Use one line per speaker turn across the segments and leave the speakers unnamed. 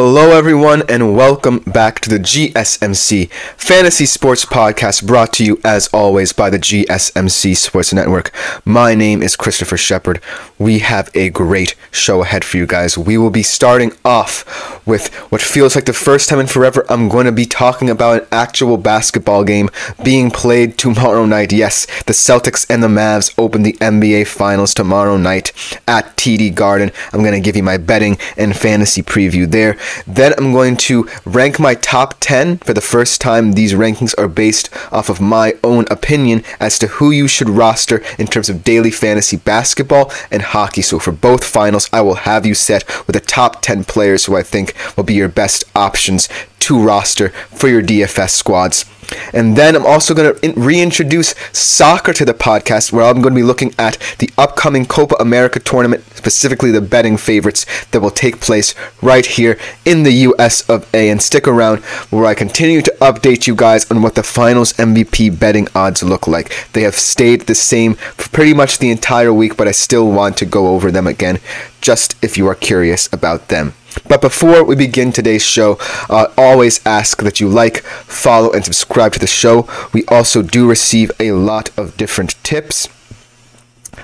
Hello, everyone, and welcome back to the GSMC Fantasy Sports Podcast, brought to you as always by the GSMC Sports Network. My name is Christopher Shepard. We have a great show ahead for you guys. We will be starting off with what feels like the first time in forever. I'm going to be talking about an actual basketball game being played tomorrow night. Yes, the Celtics and the Mavs open the NBA Finals tomorrow night at TD Garden. I'm going to give you my betting and fantasy preview there. Then I'm going to rank my top 10. For the first time, these rankings are based off of my own opinion as to who you should roster in terms of daily fantasy basketball and hockey. So for both finals, I will have you set with the top 10 players who I think will be your best options to roster for your DFS squads. And then I'm also going to reintroduce soccer to the podcast, where I'm going to be looking at the upcoming Copa America tournament, specifically the betting favorites that will take place right here in the US of A. And stick around where I continue to update you guys on what the finals MVP betting odds look like. They have stayed the same for pretty much the entire week, but I still want to go over them again, just if you are curious about them. But before we begin today's show, uh, always ask that you like, follow, and subscribe to the show. We also do receive a lot of different tips.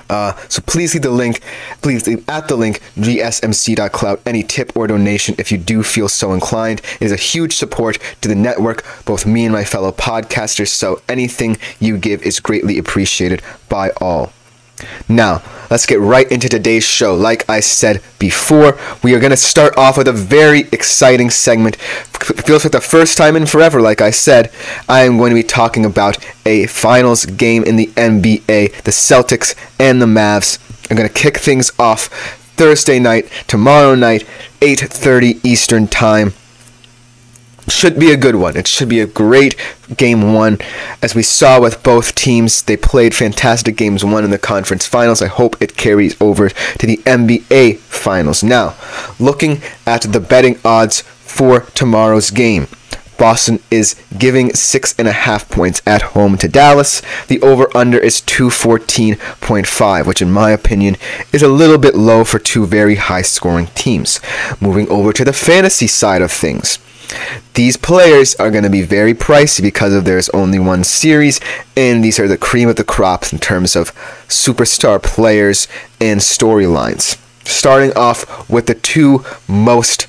Uh, so please leave the link, please leave at the link gsmc.cloud any tip or donation if you do feel so inclined. It is a huge support to the network, both me and my fellow podcasters. So anything you give is greatly appreciated by all. Now, let's get right into today's show. Like I said before, we are going to start off with a very exciting segment. It feels like the first time in forever, like I said. I am going to be talking about a finals game in the NBA. The Celtics and the Mavs are going to kick things off Thursday night, tomorrow night, 8:30 Eastern Time should be a good one. It should be a great game one. As we saw with both teams, they played fantastic games one in the conference finals. I hope it carries over to the NBA finals. Now, looking at the betting odds for tomorrow's game. Boston is giving six and a half points at home to Dallas. The over under is 214.5, which, in my opinion, is a little bit low for two very high scoring teams. Moving over to the fantasy side of things. These players are going to be very pricey because of there's only one series, and these are the cream of the crops in terms of superstar players and storylines. Starting off with the two most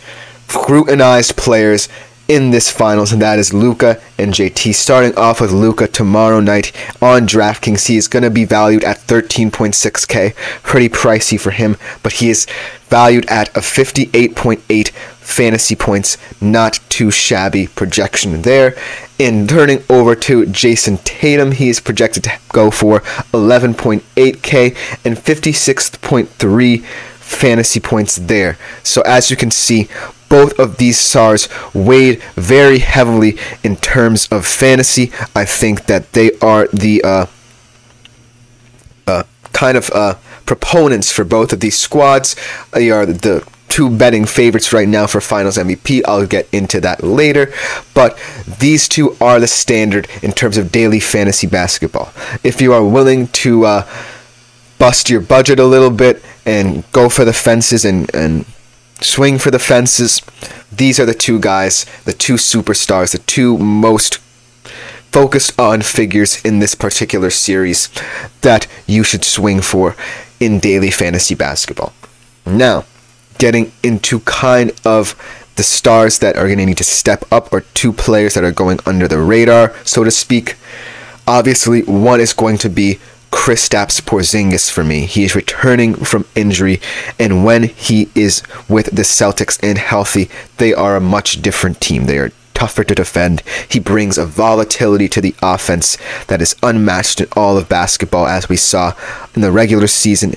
scrutinized players in this finals, and that is Luka and JT. Starting off with Luka tomorrow night on DraftKings, he is going to be valued at 13.6k. Pretty pricey for him, but he is valued at a 58.8 fantasy points. Not too shabby projection there. In turning over to Jayson Tatum, he is projected to go for 11.8k and 56.3 fantasy points there. So as you can see, both of these stars weighed very heavily in terms of fantasy. I think that they are the uh, uh, kind of uh, proponents for both of these squads. They are the two betting favorites right now for finals MVP. I'll get into that later. But these two are the standard in terms of daily fantasy basketball. If you are willing to uh, bust your budget a little bit and go for the fences and, and swing for the fences, these are the two guys, the two superstars, the two most focused on figures in this particular series that you should swing for in daily fantasy basketball. Now, getting into kind of the stars that are going to need to step up, or two players that are going under the radar, so to speak. Obviously, one is going to be Kristaps Porzingis for me. He is returning from injury, and when he is with the Celtics and healthy, they are a much different team. They are tougher to defend. He brings a volatility to the offense that is unmatched in all of basketball, as we saw in the regular season.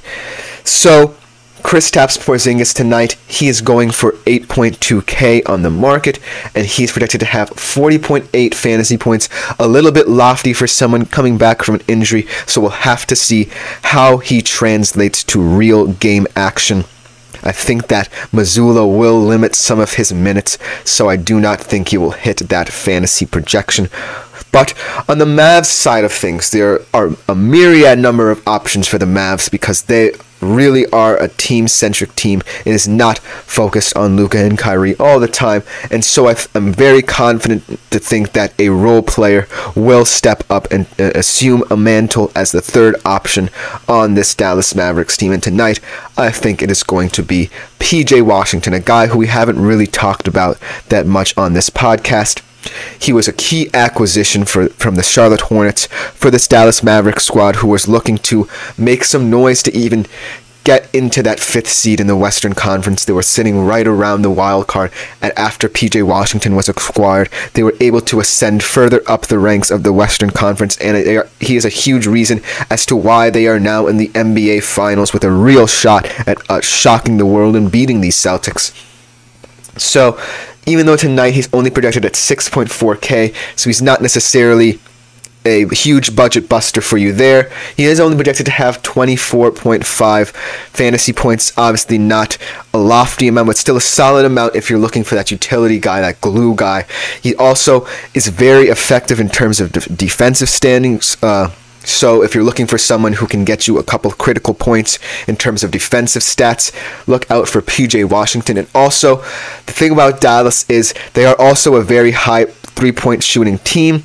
So, Kristaps Porzingis tonight, he is going for 8.2k on the market, and he's projected to have 40.8 fantasy points. A little bit lofty for someone coming back from an injury, so we'll have to see how he translates to real game action. I think that Mazzulla will limit some of his minutes, so I do not think he will hit that fantasy projection. But on the Mavs side of things, there are a myriad number of options for the Mavs because they really are a team centric team. It is not focused on Luka and Kyrie all the time. And so I am very confident to think that a role player will step up and uh, assume a mantle as the third option on this Dallas Mavericks team. And tonight, I think it is going to be PJ Washington, a guy who we haven't really talked about that much on this podcast. He was a key acquisition for from the Charlotte Hornets for this Dallas Mavericks squad who was looking to make some noise to even get into that fifth seed in the Western Conference. They were sitting right around the wild card, and after PJ Washington was acquired, they were able to ascend further up the ranks of the Western Conference, and are, he is a huge reason as to why they are now in the NBA Finals with a real shot at uh, shocking the world and beating these Celtics. So even though tonight he's only projected at 6.4K, so he's not necessarily a huge budget buster for you there. He is only projected to have 24.5 fantasy points. Obviously, not a lofty amount, but still a solid amount if you're looking for that utility guy, that glue guy. He also is very effective in terms of de- defensive standings. Uh, so if you're looking for someone who can get you a couple critical points in terms of defensive stats, look out for PJ Washington. And also, the thing about Dallas is they are also a very high three-point shooting team.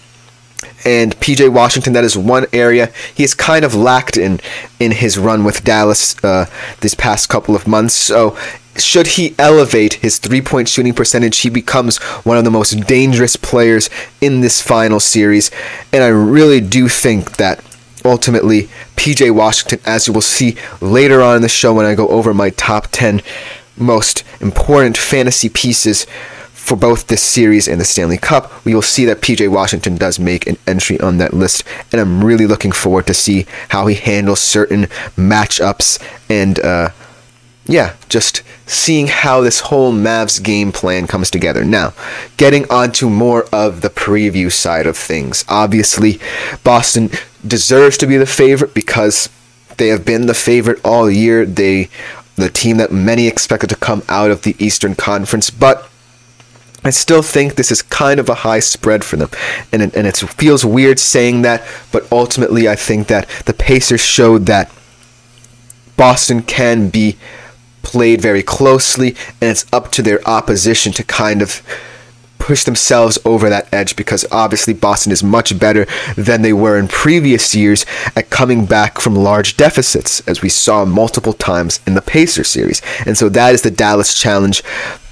And PJ Washington, that is one area he has kind of lacked in in his run with Dallas uh, this past couple of months. So should he elevate his three point shooting percentage, he becomes one of the most dangerous players in this final series. And I really do think that ultimately PJ Washington, as you will see later on in the show when I go over my top 10 most important fantasy pieces for both this series and the Stanley Cup, we will see that PJ Washington does make an entry on that list, and I'm really looking forward to see how he handles certain matchups and uh, yeah, just seeing how this whole Mavs game plan comes together. Now, getting onto more of the preview side of things. Obviously, Boston deserves to be the favorite because they have been the favorite all year. They the team that many expected to come out of the Eastern Conference, but I still think this is kind of a high spread for them. And it, and it feels weird saying that, but ultimately I think that the Pacers showed that Boston can be played very closely, and it's up to their opposition to kind of push themselves over that edge because obviously Boston is much better than they were in previous years at coming back from large deficits, as we saw multiple times in the Pacer series. And so that is the Dallas challenge.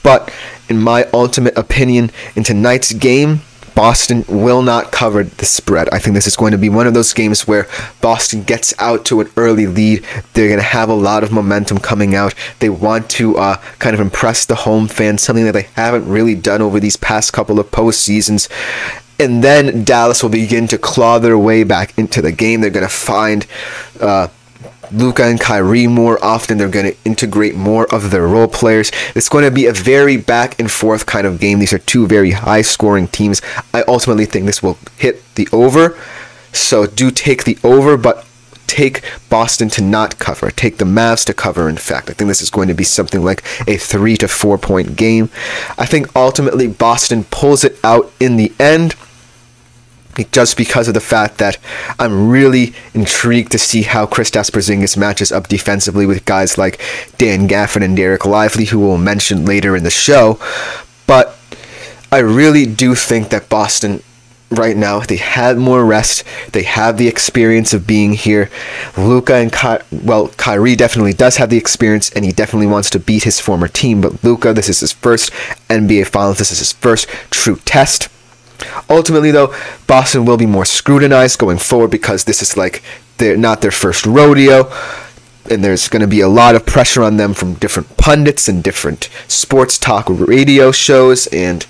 But in my ultimate opinion, in tonight's game, Boston will not cover the spread. I think this is going to be one of those games where Boston gets out to an early lead. They're going to have a lot of momentum coming out. They want to uh, kind of impress the home fans, something that they haven't really done over these past couple of postseasons. And then Dallas will begin to claw their way back into the game. They're going to find. Uh, Luka and Kyrie more often. They're going to integrate more of their role players. It's going to be a very back and forth kind of game. These are two very high scoring teams. I ultimately think this will hit the over. So do take the over, but take Boston to not cover. Take the Mavs to cover, in fact. I think this is going to be something like a three to four point game. I think ultimately Boston pulls it out in the end just because of the fact that I'm really intrigued to see how Kristaps Porzingis matches up defensively with guys like Dan Gafford and Dereck Lively, who we'll mention later in the show. But I really do think that Boston right now they had more rest. They have the experience of being here. Luka and Ky- well, Kyrie definitely does have the experience, and he definitely wants to beat his former team. But Luka, this is his first NBA Finals. This is his first true test. Ultimately, though, Boston will be more scrutinized going forward because this is like they're not their first rodeo, and there's going to be a lot of pressure on them from different pundits and different sports talk radio shows, and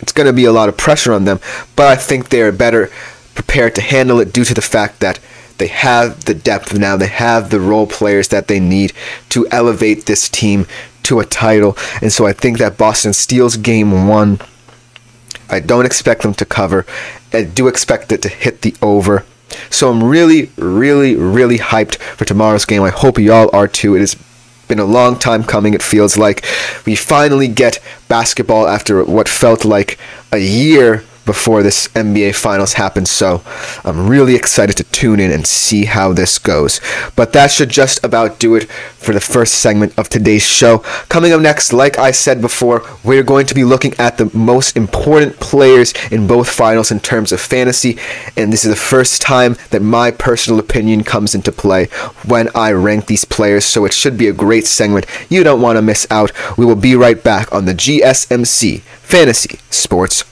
it's going to be a lot of pressure on them. But I think they're better prepared to handle it due to the fact that they have the depth now, they have the role players that they need to elevate this team to a title, and so I think that Boston steals game one I don't expect them to cover. I do expect it to hit the over. So I'm really, really, really hyped for tomorrow's game. I hope y'all are too. It has been a long time coming, it feels like. We finally get basketball after what felt like a year before this NBA Finals happens, so I'm really excited to tune in and see how this goes. But that should just about do it for the first segment of today's show. Coming up next, like I said before, we're going to be looking at the most important players in both finals in terms of fantasy, and this is the first time that my personal opinion comes into play when I rank these players, so it should be a great segment. You don't want to miss out. We will be right back on the GSMC Fantasy Sports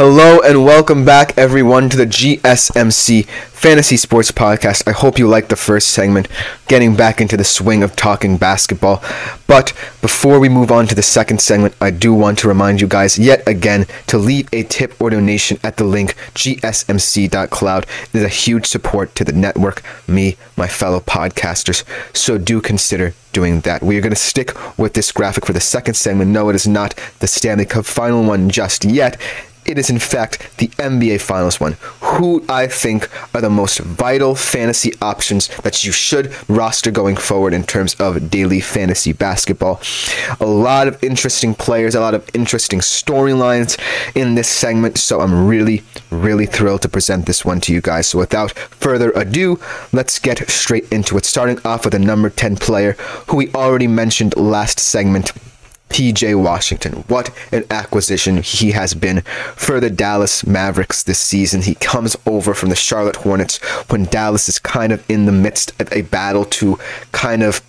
Hello and welcome back, everyone, to the GSMC Fantasy Sports Podcast. I hope you liked the first segment, getting back into the swing of talking basketball. But before we move on to the second segment, I do want to remind you guys yet again to leave a tip or donation at the link gsmc.cloud. It is a huge support to the network, me, my fellow podcasters. So do consider doing that. We are going to stick with this graphic for the second segment. No, it is not the Stanley Cup final one just yet. It is, in fact, the NBA Finals one. Who I think are the most vital fantasy options that you should roster going forward in terms of daily fantasy basketball. A lot of interesting players, a lot of interesting storylines in this segment, so I'm really, really thrilled to present this one to you guys. So, without further ado, let's get straight into it. Starting off with the number 10 player who we already mentioned last segment. PJ Washington. What an acquisition he has been for the Dallas Mavericks this season. He comes over from the Charlotte Hornets when Dallas is kind of in the midst of a battle to kind of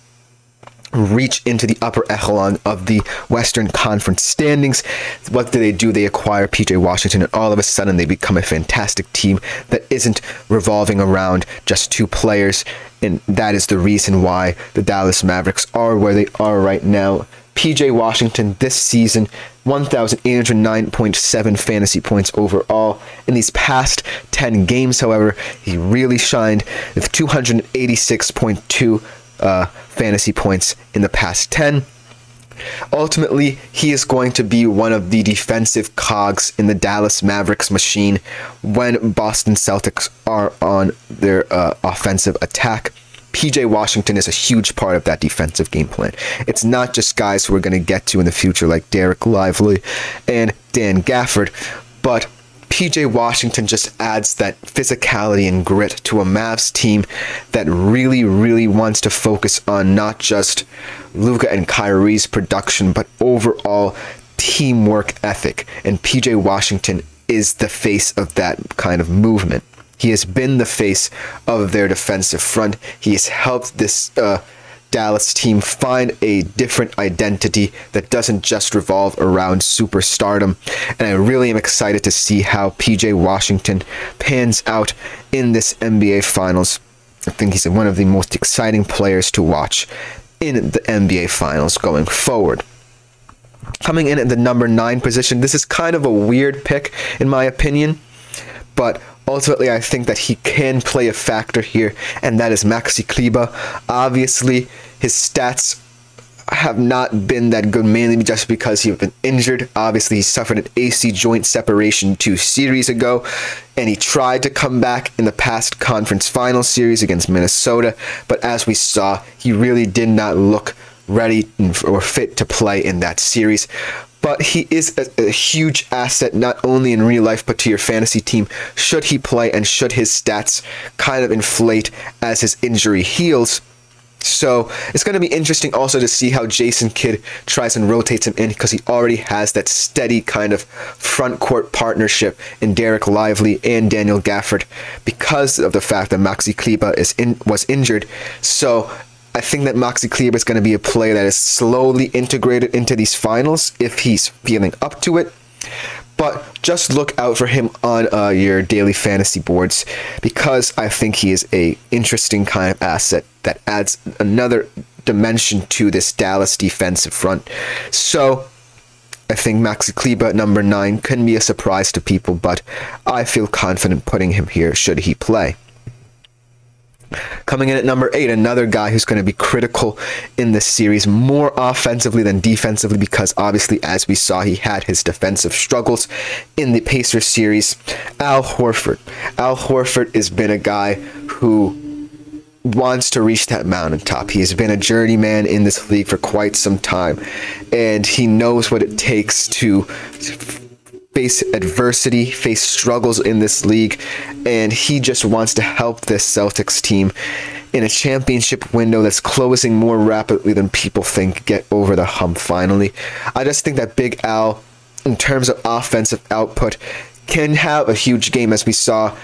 reach into the upper echelon of the Western Conference standings. What do they do? They acquire PJ Washington, and all of a sudden they become a fantastic team that isn't revolving around just two players. And that is the reason why the Dallas Mavericks are where they are right now. PJ Washington this season, 1,809.7 fantasy points overall. In these past 10 games, however, he really shined with 286.2 uh, fantasy points in the past 10. Ultimately, he is going to be one of the defensive cogs in the Dallas Mavericks machine when Boston Celtics are on their uh, offensive attack. PJ Washington is a huge part of that defensive game plan. It's not just guys who we're going to get to in the future like Dereck Lively and Dan Gafford, but PJ Washington just adds that physicality and grit to a Mavs team that really, really wants to focus on not just Luka and Kyrie's production, but overall teamwork ethic. And PJ Washington is the face of that kind of movement. He has been the face of their defensive front. He has helped this uh, Dallas team find a different identity that doesn't just revolve around superstardom. And I really am excited to see how PJ Washington pans out in this NBA Finals. I think he's one of the most exciting players to watch in the NBA Finals going forward. Coming in at the number nine position, this is kind of a weird pick, in my opinion, but ultimately I think that he can play a factor here, and that is Maxi Kleber. Obviously, his stats have not been that good, mainly just because he's been injured. Obviously, he suffered an AC joint separation two series ago, and he tried to come back in the past conference final series against Minnesota, but as we saw, he really did not look ready or fit to play in that series. But he is a, a, huge asset not only in real life but to your fantasy team should he play and should his stats kind of inflate as his injury heals. So it's going to be interesting also to see how Jason Kidd tries and rotates him in because he already has that steady kind of front court partnership in Dereck Lively and Daniel Gafford because of the fact that Maxi Kleber is in, was injured. So I think that Maxi Kleber is going to be a player that is slowly integrated into these finals if he's feeling up to it. But just look out for him on uh, your daily fantasy boards because I think he is a interesting kind of asset that adds another dimension to this Dallas defensive front. So I think Maxi Kleber at number nine can be a surprise to people, but I feel confident putting him here should he play. Coming in at number eight, another guy who's going to be critical in this series, more offensively than defensively, because obviously, as we saw, he had his defensive struggles in the Pacers series. Al Horford. Al Horford has been a guy who wants to reach that mountaintop. He has been a journeyman in this league for quite some time, and he knows what it takes to face adversity, face struggles in this league, and he just wants to help this Celtics team in a championship window that's closing more rapidly than people think get over the hump finally. I just think that Big Al, in terms of offensive output, can have a huge game as we saw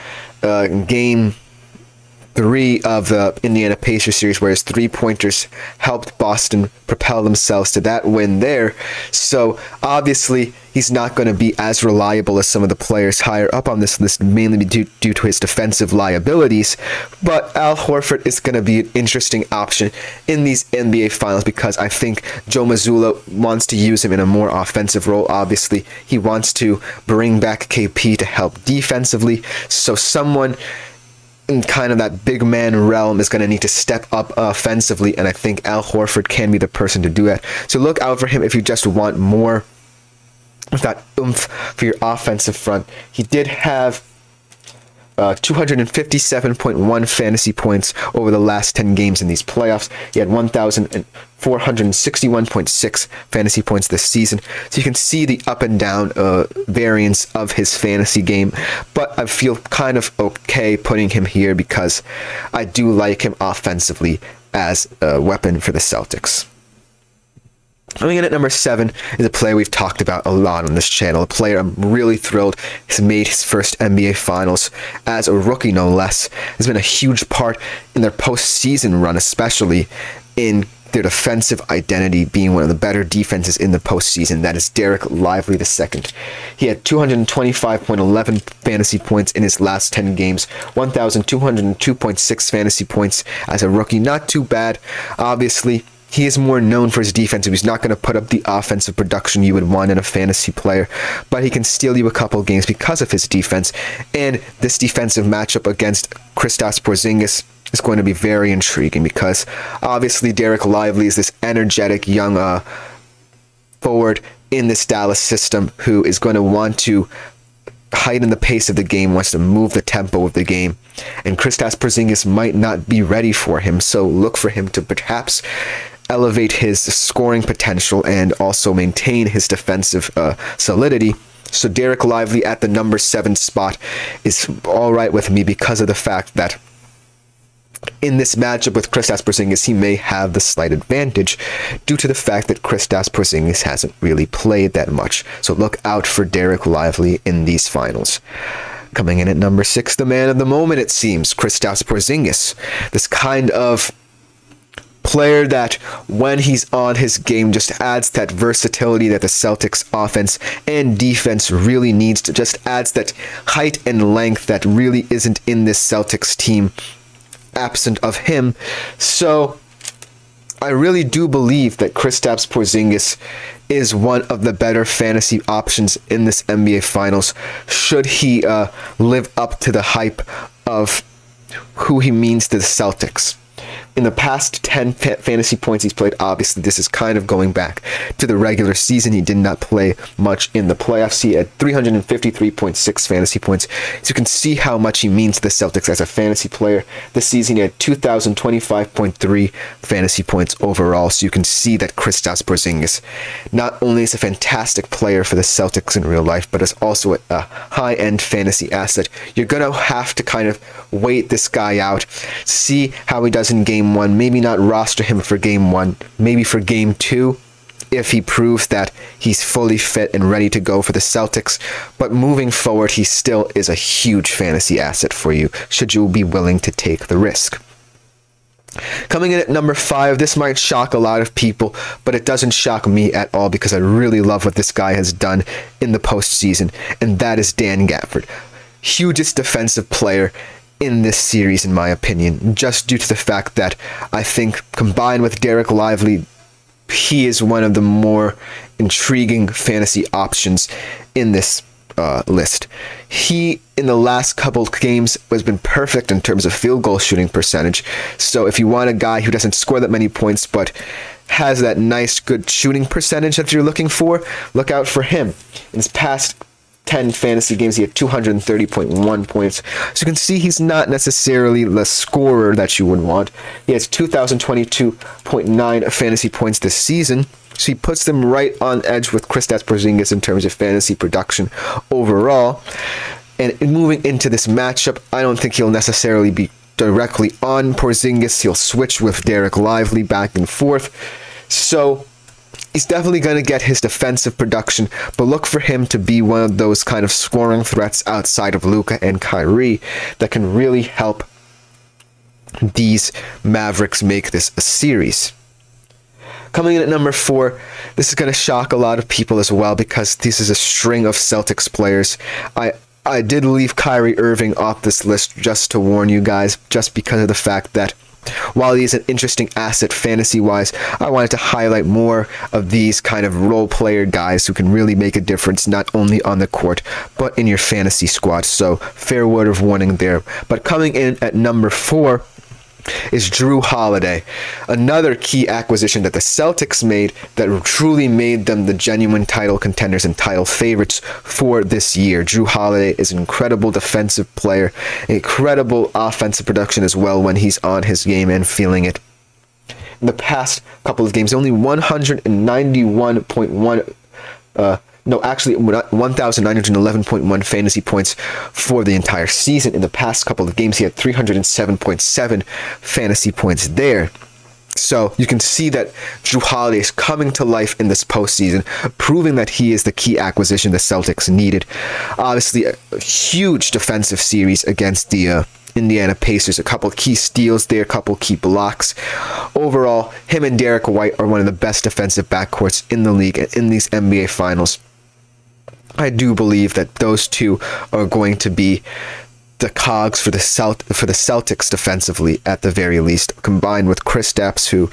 uh, game three of the Indiana Pacers series, where his three pointers helped Boston propel themselves to that win there. So obviously, he's not going to be as reliable as some of the players higher up on this list, mainly due, due to his defensive liabilities. But Al Horford is going to be an interesting option in these NBA finals because I think Joe Mazzulla wants to use him in a more offensive role. Obviously, he wants to bring back KP to help defensively. So someone in kind of that big man realm is going to need to step up offensively, and I think Al Horford can be the person to do that. So look out for him if you just want more of that oomph for your offensive front. He did have uh, 257.1 fantasy points over the last 10 games in these playoffs. He had 1,461.6 fantasy points this season. So you can see the up and down uh, variance of his fantasy game. But I feel kind of okay putting him here because I do like him offensively as a weapon for the Celtics. Coming in at number seven is a player we've talked about a lot on this channel. A player I'm really thrilled has made his first NBA Finals as a rookie, no less. Has been a huge part in their postseason run, especially in their defensive identity being one of the better defenses in the postseason. That is Dereck Lively II. He had 225.11 fantasy points in his last 10 games, 1,202.6 fantasy points as a rookie. Not too bad. Obviously, he is more known for his defense. He's not going to put up the offensive production you would want in a fantasy player, but he can steal you a couple games because of his defense. And this defensive matchup against Kristaps Porzingis is going to be very intriguing because obviously Dereck Lively is this energetic young uh, forward in this Dallas system who is going to want to heighten the pace of the game, wants to move the tempo of the game. And Kristaps Porzingis might not be ready for him, so look for him to perhaps elevate his scoring potential and also maintain his defensive uh, solidity. So Dereck Lively at the number seven spot is all right with me because of the fact that in this matchup with Kristaps Porzingis, he may have the slight advantage due to the fact that Kristaps Porzingis hasn't really played that much. So look out for Dereck Lively in these finals. Coming in at number six, the man of the moment, it seems, Kristaps Porzingis. This kind of player that when he's on his game just adds that versatility that the Celtics offense and defense really needs to just adds that height and length that really isn't in this Celtics team absent of him. So I really do believe that Kristaps Porzingis is one of the better fantasy options in this NBA Finals. Should he uh, live up to the hype of who he means to the Celtics? In the past 10 fa- fantasy points he's played, obviously this is kind of going back to the regular season. He did not play much in the playoffs. He had 353.6 fantasy points. So you can see how much he means to the Celtics as a fantasy player. This season he had 2,025.3 fantasy points overall. So you can see that Kristaps Porzingis not only is a fantastic player for the Celtics in real life, but is also a, high-end fantasy asset. You're gonna have to kind of wait this guy out, see how he does in game one. Maybe not roster him for game one, maybe for game two if he proves that he's fully fit and ready to go for the Celtics. But moving forward, he still is a huge fantasy asset for you, should you be willing to take the risk. Coming in at number five, this might shock a lot of people, but it doesn't shock me at all because I really love what this guy has done in the postseason, and that is Dan Gafford. Hugest defensive player in this series, in my opinion, just due to the fact that I think combined with Dereck Lively, he is one of the more intriguing fantasy options in this uh, list. He, in the last couple games, has been perfect in terms of field goal shooting percentage. So if you want a guy who doesn't score that many points but has that nice, good shooting percentage that you're looking for, look out for him. In his past 10 fantasy games, he had 230.1 points. So you can see he's not necessarily the scorer that you would want. He has 2,022.9 fantasy points this season. So he puts them right on edge with Kristaps Porzingis in terms of fantasy production overall. And moving into this matchup, I don't think he'll necessarily be directly on Porzingis. He'll switch with Dereck Lively back and forth. So he's definitely going to get his defensive production, but look for him to be one of those kind of scoring threats outside of Luka and Kyrie that can really help these Mavericks make this a series. Coming in at number four, this is going to shock a lot of people as well because this is a string of Celtics players. I I did leave Kyrie Irving off this list just to warn you guys, just because of the fact that while he's an interesting asset fantasy wise, I wanted to highlight more of these kind of role player guys who can really make a difference not only on the court but in your fantasy squad. So, fair word of warning there. But coming in at number four, is Jrue Holiday, another key acquisition that the Celtics made that truly made them the genuine title contenders and title favorites for this year. Jrue Holiday is an incredible defensive player, incredible offensive production as well when he's on his game and feeling it. In the past couple of games, only 191.1 uh, no, actually 1,911.1 fantasy points for the entire season. In the past couple of games, he had 307.7 fantasy points there. So you can see that Jrue Holiday is coming to life in this postseason, proving that he is the key acquisition the Celtics needed. Obviously, a, a huge defensive series against the uh, Indiana Pacers. A couple key steals there, a couple key blocks. Overall, him and Derrick White are one of the best defensive backcourts in the league and in these NBA Finals. I do believe that those two are going to be the cogs for the Celt- for the Celtics defensively at the very least, combined with Kristaps, who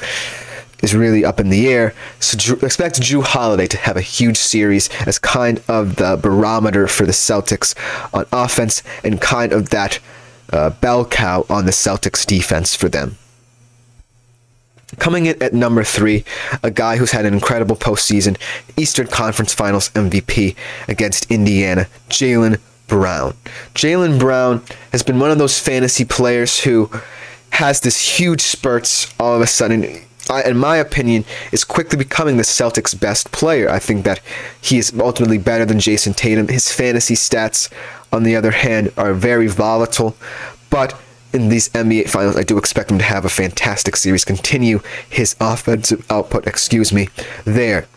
is really up in the air. So Jrue, expect Jrue Holiday to have a huge series as kind of the barometer for the Celtics on offense and kind of that uh, bell cow on the Celtics defense for them. Coming in at number three, a guy who's had an incredible postseason, Eastern Conference Finals MVP against Indiana, Jaylen Brown. Jaylen Brown has been one of those fantasy players who has this huge spurts all of a sudden. I, in my opinion, is quickly becoming the Celtics' best player. I think that he is ultimately better than Jayson Tatum. His fantasy stats, on the other hand, are very volatile, but in these NBA finals, I do expect him to have a fantastic series, continue his offensive output, excuse me, there.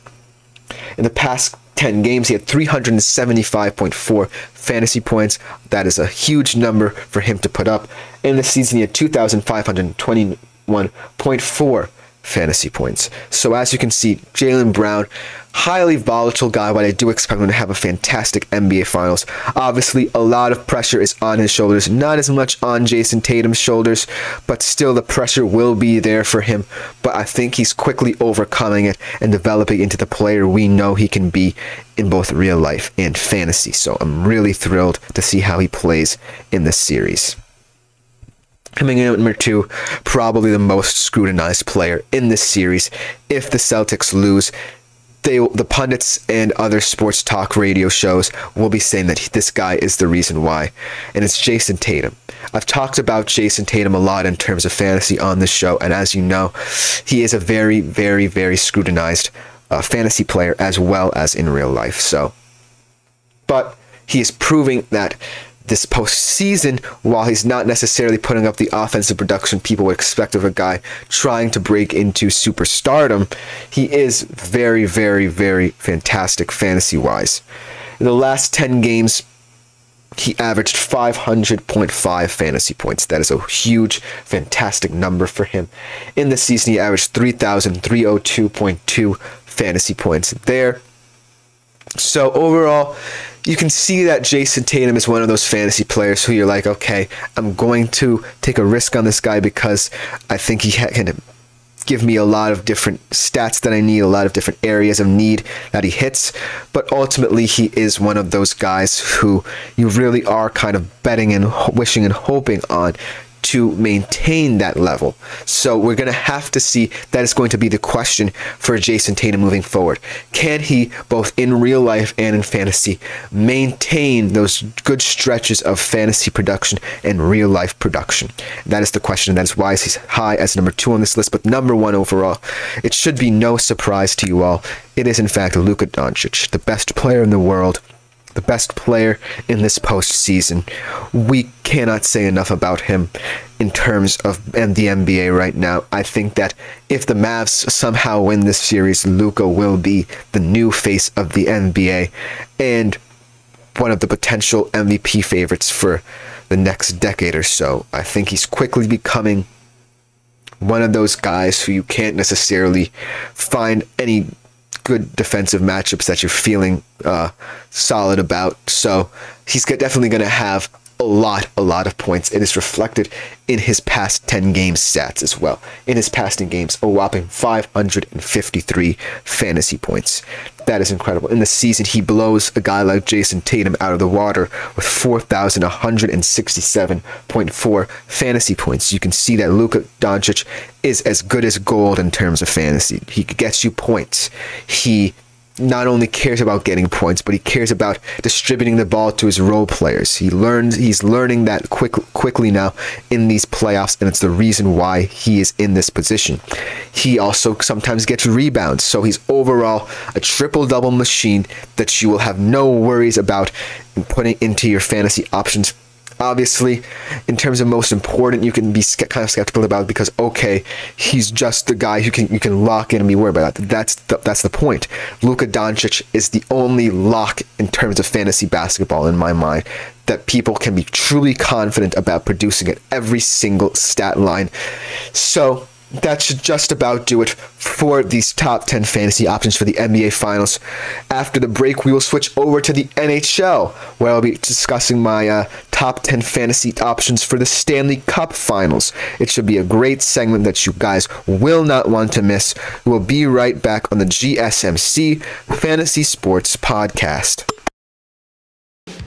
In the past 10 games, he had 375.4 fantasy points. That is a huge number for him to put up. In the season, he had 2,521.4 fantasy points. So as you can see, Jaylen Brown, highly volatile guy, but I do expect him to have a fantastic NBA Finals. Obviously, a lot of pressure is on his shoulders, not as much on Jayson Tatum's shoulders, but still the pressure will be there for him. But I think he's quickly overcoming it and developing into the player we know he can be in both real life and fantasy. So I'm really thrilled to see how he plays in this series. Coming in at number two, probably the most scrutinized player in this series. If the Celtics lose, they, the pundits and other sports talk radio shows will be saying that this guy is the reason why, and it's Jayson Tatum. I've talked about Jayson Tatum a lot in terms of fantasy on this show, and as you know, he is a very, very, very scrutinized uh, fantasy player as well as in real life. So, but he is proving that this postseason, while he's not necessarily putting up the offensive production people would expect of a guy trying to break into superstardom, he is very, very, very fantastic fantasy wise. In the last 10 games, he averaged 500.5 fantasy points. That is a huge, fantastic number for him. In the season, he averaged 3,302.2 fantasy points there. So overall, you can see that Jayson Tatum is one of those fantasy players who you're like, okay, I'm going to take a risk on this guy because I think he can give me a lot of different stats that I need, a lot of different areas of need that he hits. But ultimately, he is one of those guys who you really are kind of betting and wishing and hoping on to maintain that level. So we're going to have to see that is going to be the question for Jayson Tatum moving forward. Can he, both in real life and in fantasy, maintain those good stretches of fantasy production and real life production? That is the question. That is why he's high as number two on this list, but number one overall. It should be no surprise to you all. It is, in fact, Luka Doncic, the best player in the world the best player in this postseason. We cannot say enough about him in terms of the NBA right now. I think that if the Mavs somehow win this series, Luka will be the new face of the NBA and one of the potential MVP favorites for the next decade or so. I think he's quickly becoming one of those guys who you can't necessarily find any good defensive matchups that you're feeling uh, solid about. So he's definitely going to have a lot, a lot of points. It is reflected in his past 10 game stats as well. In his past 10 games, a whopping 553 fantasy points. That is incredible. In the season, he blows a guy like Jayson Tatum out of the water with 4,167.4 fantasy points. You can see that Luka Doncic is as good as gold in terms of fantasy. He gets you points. He not only cares about getting points, but he cares about distributing the ball to his role players. He learns he's learning that quick quickly now in these playoffs, and it's the reason why he is in this position. He also sometimes gets rebounds, so he's overall a triple double machine that you will have no worries about putting into your fantasy options obviously in terms of most important you can be kind of skeptical about because okay he's just the guy who can you can lock in and be worried about that. That's the, that's the point. Luka Doncic is the only lock in terms of fantasy basketball in my mind that people can be truly confident about producing at every single stat line. So that should just about do it for these top 10 fantasy options for the NBA Finals. After the break, we will switch over to the NHL, where I'll be discussing my uh, top 10 fantasy options for the Stanley Cup Finals. It should be a great segment that you guys will not want to miss. We'll be right back on the GSMC Fantasy Sports Podcast.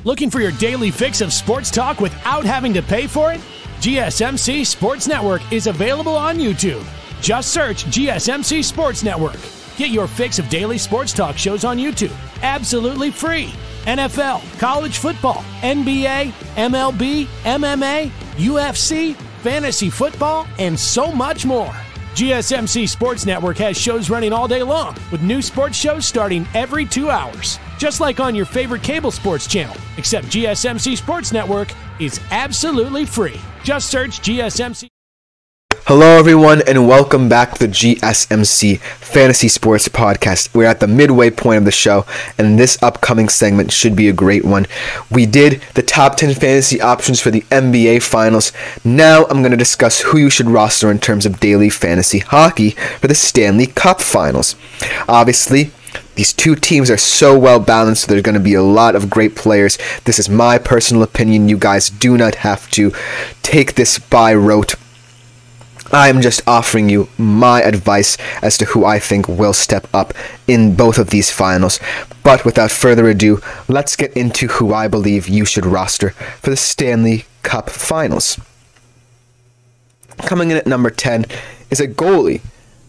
Looking for your daily fix of sports talk without having to pay for it? GSMC Sports Network is available on YouTube. Just search GSMC Sports Network. Get your fix of daily sports talk shows on YouTube, absolutely free. NFL, college football, NBA, MLB, MMA, UFC, fantasy football, and so much more. GSMC Sports Network has shows running all day long, with new sports shows starting every two hours. Just like on your favorite cable sports channel, except GSMC Sports Network is absolutely free. Just search GSMC.
Hello, everyone, and welcome back to the GSMC Fantasy Sports Podcast. We're at the midway point of the show, and this upcoming segment should be a great one. We did the top 10 fantasy options for the NBA Finals. Now I'm going to discuss who you should roster in terms of daily fantasy hockey for the Stanley Cup Finals. Obviously, these two teams are so well balanced, so there's going to be a lot of great players. This is my personal opinion. You guys do not have to take this by rote. I'm just offering you my advice as to who I think will step up in both of these finals. But without further ado, let's get into who I believe you should roster for the Stanley Cup finals. Coming in at number 10 is a goalie.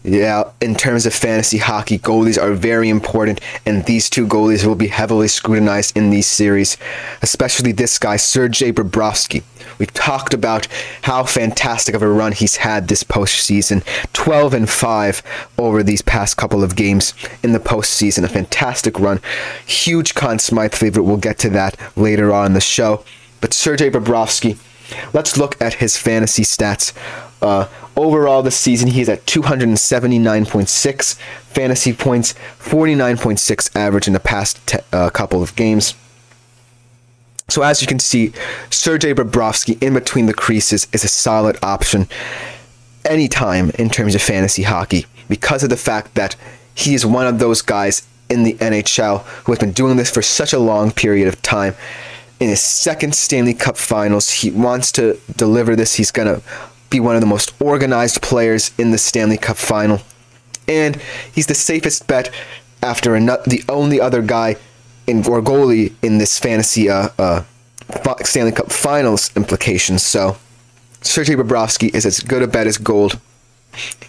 Yeah, in terms of fantasy hockey, goalies are very important, and these two goalies will be heavily scrutinized in these series, especially this guy, Sergei Bobrovsky. We've talked about how fantastic of a run he's had this postseason 12 and 5 over these past couple of games in the postseason. A fantastic run. Huge Conn Smythe favorite. We'll get to that later on in the show. But Sergei Bobrovsky, let's look at his fantasy stats. Uh, overall, this season, he's at 279.6 fantasy points, 49.6 average in the past uh, couple of games. So as you can see, Sergei Bobrovsky in between the creases is a solid option anytime in terms of fantasy hockey because of the fact that he is one of those guys in the NHL who has been doing this for such a long period of time. In his second Stanley Cup Finals, he wants to deliver this. He's going to be one of the most organized players in the Stanley Cup final. And he's the safest bet after the only other guy in or goalie in this fantasy uh, uh, Stanley Cup Finals implications. So Sergei Bobrovsky is as good a bet as gold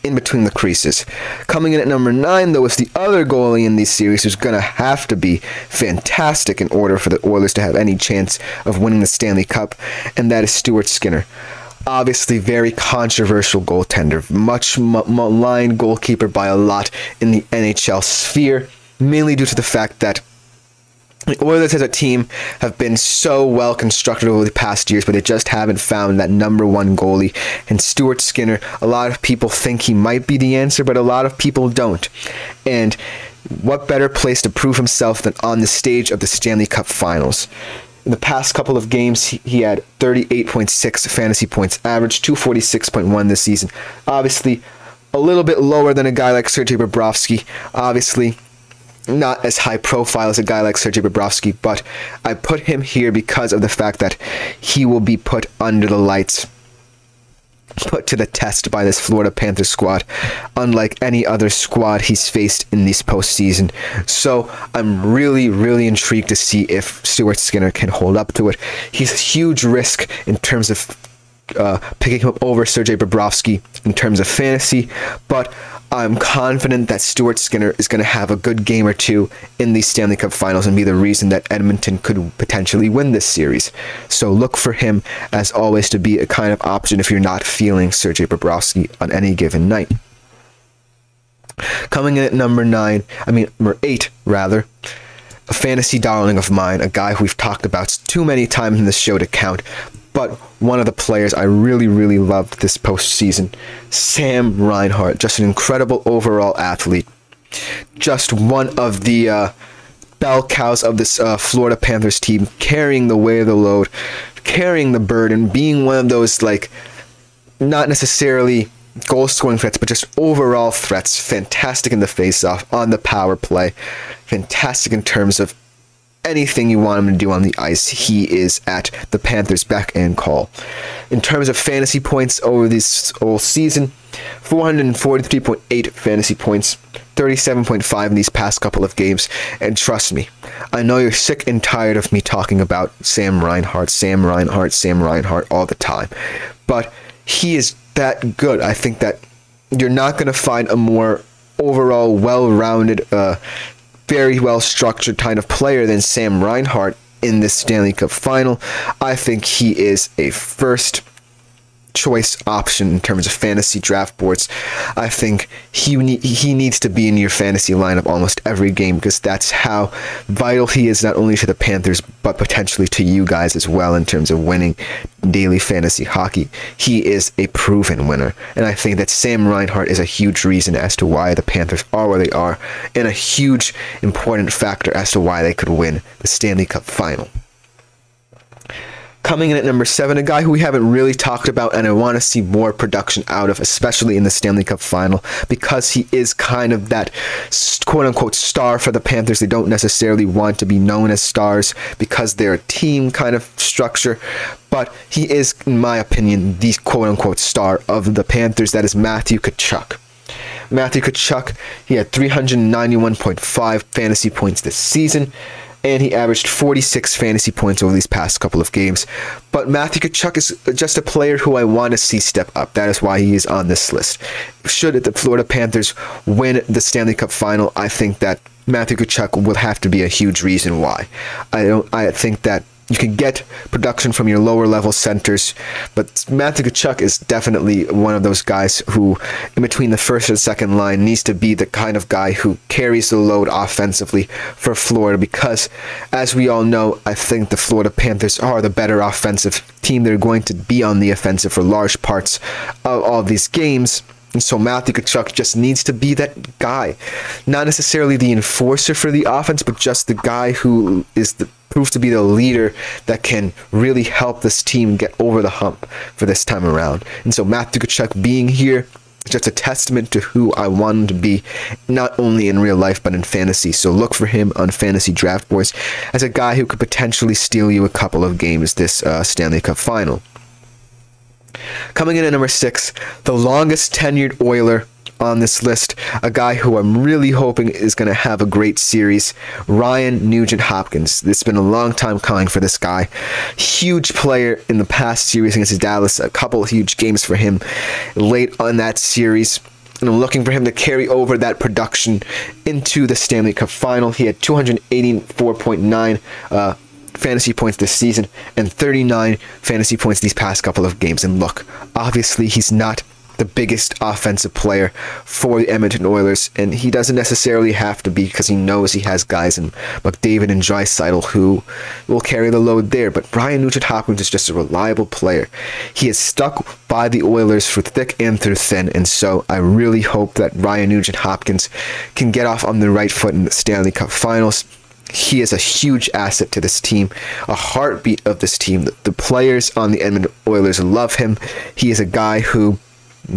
in between the creases. Coming in at number nine, though, is the other goalie in these series who's going to have to be fantastic in order for the Oilers to have any chance of winning the Stanley Cup, and that is Stuart Skinner obviously very controversial goaltender, much maligned goalkeeper by a lot in the NHL sphere, mainly due to the fact that the Oilers as a team have been so well constructed over the past years, but they just haven't found that number one goalie. And Stuart Skinner, a lot of people think he might be the answer, but a lot of people don't. And what better place to prove himself than on the stage of the Stanley Cup Finals? In the past couple of games, he had 38.6 fantasy points average, 246.1 this season. Obviously, a little bit lower than a guy like Sergei Bobrovsky. Obviously, not as high profile as a guy like Sergei Bobrovsky, but I put him here because of the fact that he will be put under the lights put to the test by this Florida Panthers squad, unlike any other squad he's faced in this postseason. So I'm really, really intrigued to see if Stuart Skinner can hold up to it. He's a huge risk in terms of uh, picking him up over Sergei Bobrovsky in terms of fantasy, but I'm confident that Stuart Skinner is going to have a good game or two in the Stanley Cup Finals and be the reason that Edmonton could potentially win this series. So look for him, as always, to be a kind of option if you're not feeling Sergei Bobrovsky on any given night. Coming in at number nine, I mean, number eight, rather, a fantasy darling of mine, a guy who we've talked about too many times in this show to count, but one of the players I really, really loved this postseason, Sam Reinhart. Just an incredible overall athlete. Just one of the uh, bell cows of this uh, Florida Panthers team, carrying the weight of the load, carrying the burden, being one of those, like, not necessarily goal scoring threats, but just overall threats. Fantastic in the face off, on the power play. Fantastic in terms of anything you want him to do on the ice, he is at the Panthers' beck and call. In terms of fantasy points over this whole season, 443.8 fantasy points, 37.5 in these past couple of games. And trust me, I know you're sick and tired of me talking about Sam Reinhart, Sam Reinhart, Sam Reinhart all the time. But he is that good. I think that you're not going to find a more overall well-rounded uh, very well structured kind of player than Sam Reinhart in this Stanley Cup final. I think he is a first choice option in terms of fantasy draft boards. I think he he needs to be in your fantasy lineup almost every game because that's how vital he is not only to the Panthers but potentially to you guys as well in terms of winning daily fantasy hockey. He is a proven winner, and I think that Sam Reinhart is a huge reason as to why the Panthers are where they are, and a huge important factor as to why they could win the Stanley Cup final. Coming in at number seven, a guy who we haven't really talked about and I want to see more production out of, especially in the Stanley Cup final, because he is kind of that quote unquote star for the Panthers. They don't necessarily want to be known as stars because they're a team kind of structure, but he is, in my opinion, the quote unquote star of the Panthers. That is Matthew Tkachuk. Matthew Tkachuk, he had 391.5 fantasy points this season and he averaged 46 fantasy points over these past couple of games. But Matthew Tkachuk is just a player who I want to see step up. That is why he is on this list. Should the Florida Panthers win the Stanley Cup final, I think that Matthew Tkachuk will have to be a huge reason why. I don't. I think that you can get production from your lower level centers, but Matthew Tkachuk is definitely one of those guys who, in between the first and second line, needs to be the kind of guy who carries the load offensively for Florida. Because, as we all know, I think the Florida Panthers are the better offensive team. They're going to be on the offensive for large parts of all these games. And so Matthew Tkachuk just needs to be that guy. Not necessarily the enforcer for the offense, but just the guy who is the proves to be the leader that can really help this team get over the hump for this time around. And so Matthew Tkachuk being here is just a testament to who I want him to be, not only in real life but in fantasy. So look for him on fantasy draft boards as a guy who could potentially steal you a couple of games this uh, Stanley Cup final. Coming in at number six, the longest tenured Oiler on this list, a guy who I'm really hoping is going to have a great series, Ryan Nugent Hopkins. It's been a long time coming for this guy. Huge player in the past series against Dallas, a couple huge games for him late on that series. And I'm looking for him to carry over that production into the Stanley Cup final. He had 284.9 uh, fantasy points this season and 39 fantasy points these past couple of games. And look, obviously he's not the biggest offensive player for the Edmonton Oilers, and he doesn't necessarily have to be because he knows he has guys in McDavid and Draisaitl who will carry the load there. But Ryan Nugent Hopkins is just a reliable player. He is stuck by the Oilers through thick and through thin, and so I really hope that Ryan Nugent Hopkins can get off on the right foot in the Stanley Cup Finals he is a huge asset to this team, a heartbeat of this team. The, players on the Edmonton Oilers love him. He is a guy who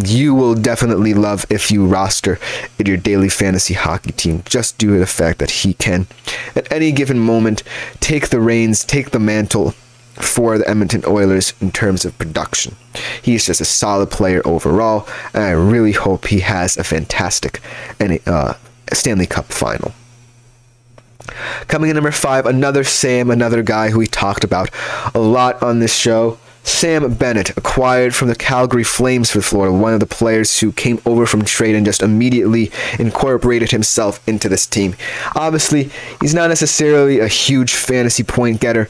you will definitely love if you roster in your daily fantasy hockey team, just due to the fact that he can, at any given moment, take the reins, take the mantle for the Edmonton Oilers in terms of production. He's just a solid player overall, and I really hope he has a fantastic uh, Stanley Cup final. Coming in number five, another Sam, another guy who we talked about a lot on this show. Sam Bennett, acquired from the Calgary Flames for Florida, one of the players who came over from trade and just immediately incorporated himself into this team. Obviously, he's not necessarily a huge fantasy point getter,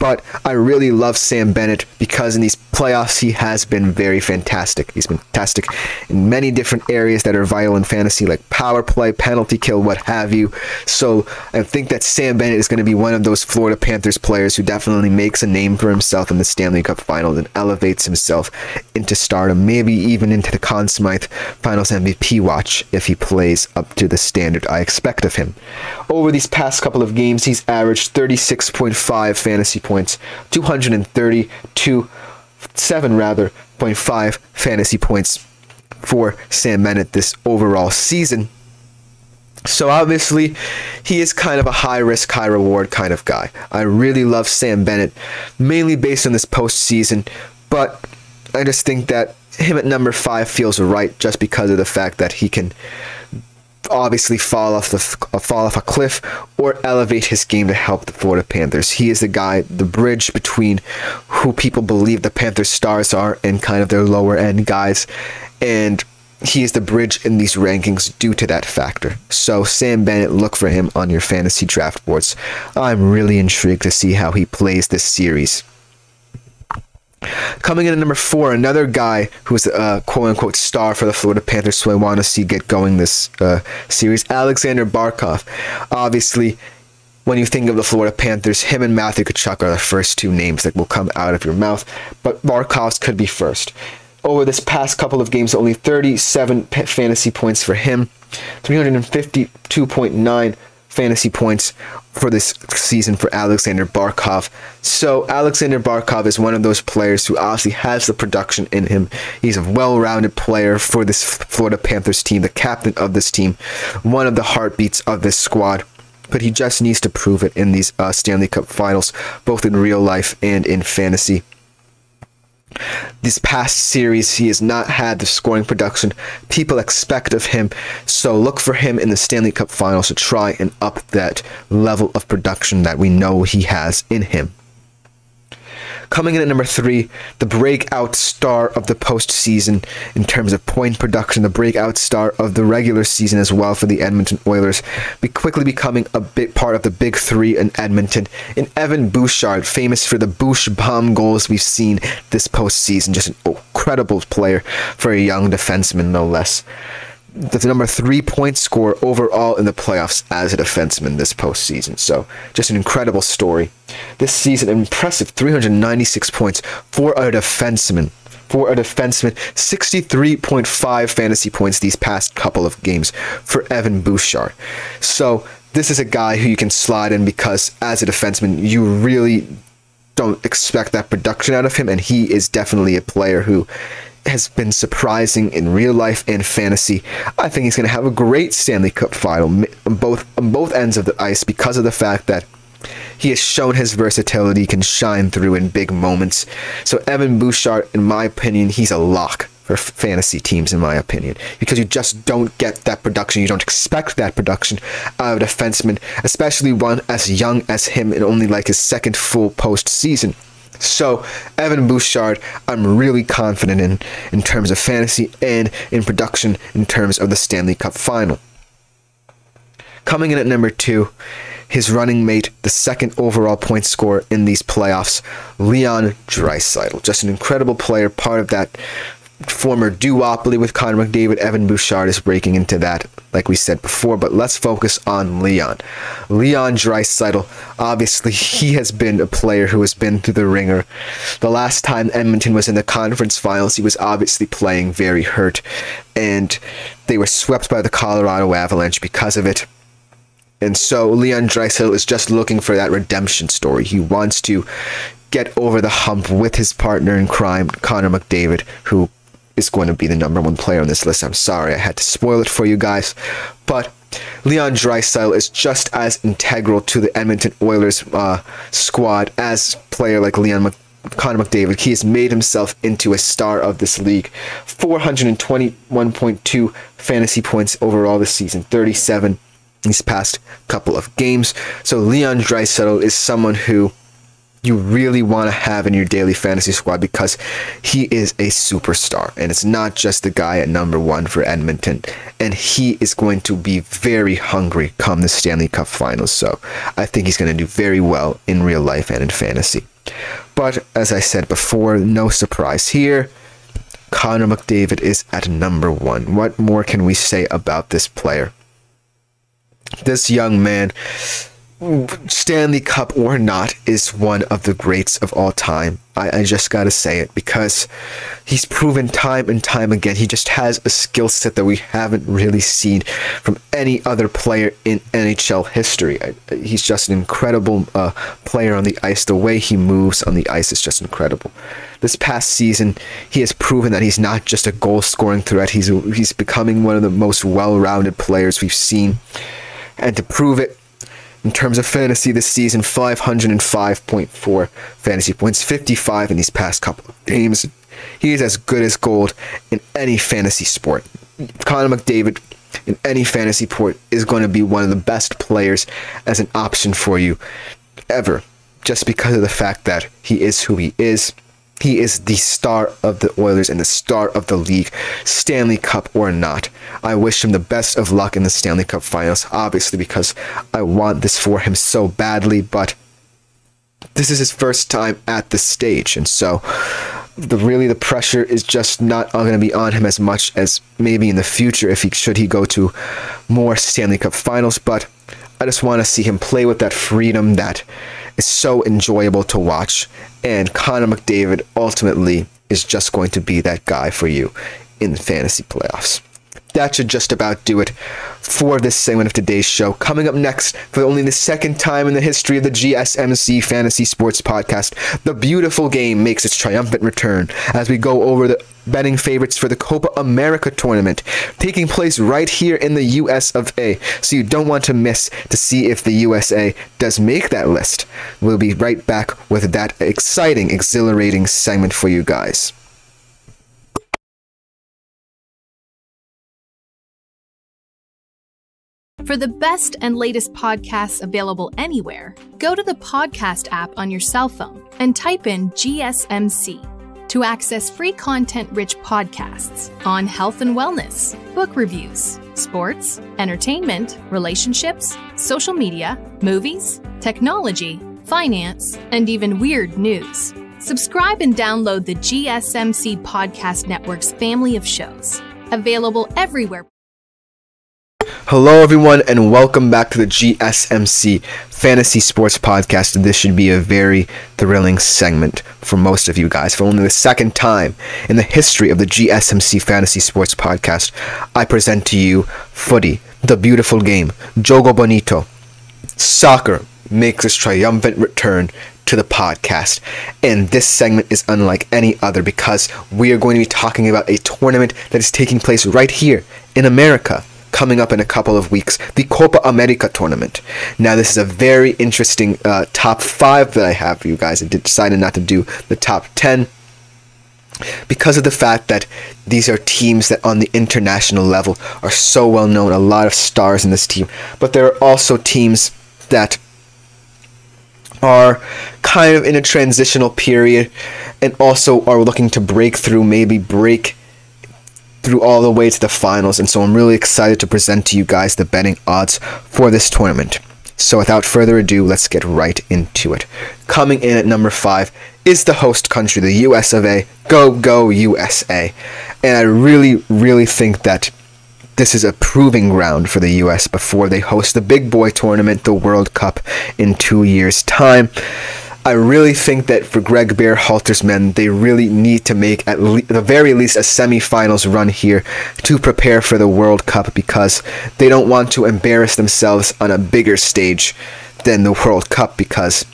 but I really love Sam Bennett because in these playoffs he has been very fantastic. He's been fantastic in many different areas that are vital in fantasy, like power play, penalty kill, what have you. So I think that Sam Bennett is going to be one of those Florida Panthers players who definitely makes a name for himself in the Stanley Cup Finals and elevates himself into stardom, maybe even into the Conn Smythe Finals MVP watch if he plays up to the standard I expect of him. Over these past couple of games, he's averaged 36.5 fantasy points, 232 seven rather, 0.5 fantasy points for Sam Bennett this overall season. So obviously, he is kind of a high risk, high reward kind of guy. I really love Sam Bennett, mainly based on this postseason, but I just think that him at number five feels right just because of the fact that he can obviously fall off the uh, fall off a cliff or elevate his game to help the Florida Panthers. He is the guy, the bridge between who people believe the Panthers stars are and kind of their lower end guys, and he is the bridge in these rankings due to that factor. So Sam Bennett, look for him on your fantasy draft boards. I'm really intrigued to see how he plays this series. Coming in at number four, another guy who's a quote unquote star for the Florida Panthers, who I want to see get going this uh, series, Alexander Barkov. Obviously, when you think of the Florida Panthers, him and Matthew Tkachuk are the first two names that will come out of your mouth, but Barkov's could be first. Over this past couple of games, only 37 fantasy points for him, 352.9 fantasy points for this season for Alexander Barkov. So Alexander Barkov is one of those players who obviously has the production in him. He's a well-rounded player for this Florida Panthers team, the captain of this team, one of the heartbeats of this squad. But he just needs to prove it in these uh, Stanley Cup finals, both in real life and in fantasy. This past series, he has not had the scoring production people expect of him, so look for him in the Stanley Cup Finals to try and up that level of production that we know he has in him. Coming in at number three, the breakout star of the postseason in terms of point production, the breakout star of the regular season as well for the Edmonton Oilers, be quickly becoming a big part of the big three in Edmonton. In Evan Bouchard, famous for the Bouch bomb goals we've seen this postseason, just an incredible player for a young defenseman, no less the number three point scorer overall in the playoffs as a defenseman this postseason. So just an incredible story. This season, impressive 396 points for a defenseman. For a defenseman, 63.5 fantasy points these past couple of games for Evan Bouchard. So this is a guy who you can slide in because as a defenseman, you really don't expect that production out of him, and he is definitely a player who has been surprising in real life and fantasy. I think he's going to have a great Stanley Cup final on both on both ends of the ice because of the fact that he has shown his versatility can shine through in big moments. So Evan Bouchard, in my opinion, he's a lock for fantasy teams, in my opinion, because you just don't get that production. You don't expect that production out of a defenseman, especially one as young as him in only like his second full postseason. So Evan Bouchard, I'm really confident in in terms of fantasy and in production in terms of the Stanley Cup final. Coming in at number two, his running mate, the second overall point scorer in these playoffs, Leon Draisaitl. Just an incredible player, part of that former duopoly with Connor McDavid. Evan Bouchard is breaking into that, like we said before. But let's focus on Leon. Leon Draisaitl. Obviously, he has been a player who has been through the ringer. The last time Edmonton was in the conference finals, he was obviously playing very hurt, and they were swept by the Colorado Avalanche because of it. And so Leon Draisaitl is just looking for that redemption story. He wants to get over the hump with his partner in crime, Connor McDavid, who is going to be the number one player on this list. I'm sorry I had to spoil it for you guys, but Leon Draisaitl is just as integral to the Edmonton Oilers uh, squad as player like Leon Mc- Connor McDavid. He has made himself into a star of this league. 421.2 fantasy points overall this season, 37 these past couple of games. So Leon Draisaitl is someone who you really want to have in your daily fantasy squad because he is a superstar and it's not just the guy at number one for Edmonton and he is going to be very hungry come the Stanley Cup finals so I think he's going to do very well in real life and in fantasy. But as I said before no surprise here Connor McDavid is at number one. What more can we say about this player? This young man Stanley Cup or not, is one of the greats of all time. I, I just gotta say it because he's proven time and time again he just has a skill set that we haven't really seen from any other player in NHL history. He's just an incredible uh, player on the ice. The way he moves on the ice is just incredible. This past season, he has proven that he's not just a goal scoring threat. He's he's becoming one of the most well rounded players we've seen. And to prove it, in terms of fantasy this season, 505.4 fantasy points, 55 in these past couple of games. He is as good as gold in any fantasy sport. Connor McDavid in any fantasy port is going to be one of the best players as an option for you ever, just because of the fact that he is who he is. He is the star of the Oilers and the star of the league, Stanley Cup or not. I wish him the best of luck in the Stanley Cup finals, obviously, because I want this for him so badly, but this is his first time at the stage, and so the really the pressure is just not going to be on him as much as maybe in the future if he should he go to more Stanley Cup finals, but I just want to see him play with that freedom that is so enjoyable to watch. And Connor McDavid ultimately is just going to be that guy for you in the fantasy playoffs. That should just about do it for this segment of today's show. Coming up next, for only the second time in the history of the GSMC Fantasy Sports Podcast, the beautiful game makes its triumphant return as we go over the betting favorites for the Copa America tournament taking place right here in the US of A. So you don't want to miss to see if the USA does make that list. We'll be right back with that exciting, exhilarating segment for you guys.
For the best and latest podcasts available anywhere, go to the podcast app on your cell phone and type in GSMC to access free content rich podcasts on health and wellness, book reviews, sports, entertainment, relationships, social media, movies, technology, finance, and even weird news. Subscribe and download the GSMC Podcast Network's family of shows, available everywhere.
Hello, everyone, and welcome back to the GSMC Fantasy Sports Podcast. This should be a very thrilling segment for most of you guys. For only the second time in the history of the GSMC Fantasy Sports Podcast, I present to you footy, the beautiful game, Jogo Bonito. Soccer makes its triumphant return to the podcast. And this segment is unlike any other because we are going to be talking about a tournament that is taking place right here in America coming up in a couple of weeks, the Copa America tournament. Now, this is a very interesting uh, top five that I have for you guys. I decided not to do the top 10 because of the fact that these are teams that on the international level are so well known, a lot of stars in this team. But there are also teams that are kind of in a transitional period and also are looking to break through, maybe break through all the way to the finals, and so I'm really excited to present to you guys the betting odds for this tournament. So without further ado, let's get right into it. Coming in at number five is the host country, the US of A. Go, go, USA. And I really, really think that this is a proving ground for the US before they host the big boy tournament, the World Cup, in two years' time. I really think that for Gregg Berhalter's men, they really need to make at le- the very least a semifinals run here to prepare for the World Cup because they don't want to embarrass themselves on a bigger stage than the World Cup because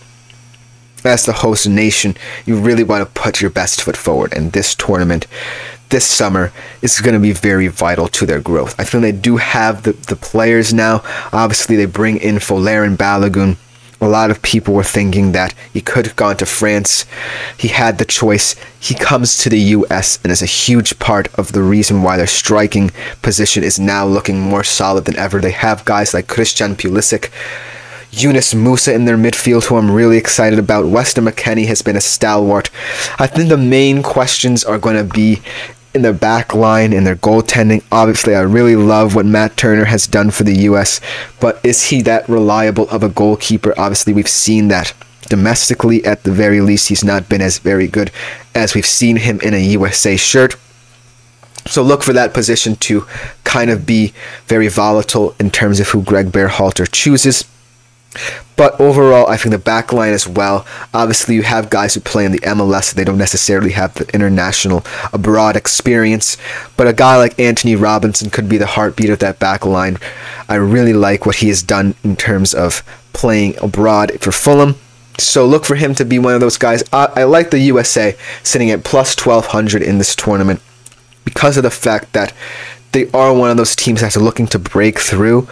as the host nation, you really want to put your best foot forward and this tournament this summer is going to be very vital to their growth. I think they do have the, the players now. Obviously, they bring in Folarin Balogun a lot of people were thinking that he could have gone to France. He had the choice. He comes to the US and is a huge part of the reason why their striking position is now looking more solid than ever. They have guys like Christian Pulisic, Yunus Musah in their midfield, who I'm really excited about. Weston McKennie has been a stalwart. I think the main questions are going to be in their back line and their goaltending. Obviously, I really love what Matt Turner has done for the U.S., but is he that reliable of a goalkeeper? Obviously, we've seen that domestically, at the very least, he's not been as very good as we've seen him in a USA shirt. So look for that position to kind of be very volatile in terms of who Gregg Berhalter chooses. But overall, I think the back line as well. Obviously, you have guys who play in the MLS. They don't necessarily have the international abroad experience. But a guy like Antonee Robinson could be the heartbeat of that back line. I really like what he has done in terms of playing abroad for Fulham. So look for him to be one of those guys. I, I like the USA sitting at plus 1200 in this tournament because of the fact that they are one of those teams that's looking to break through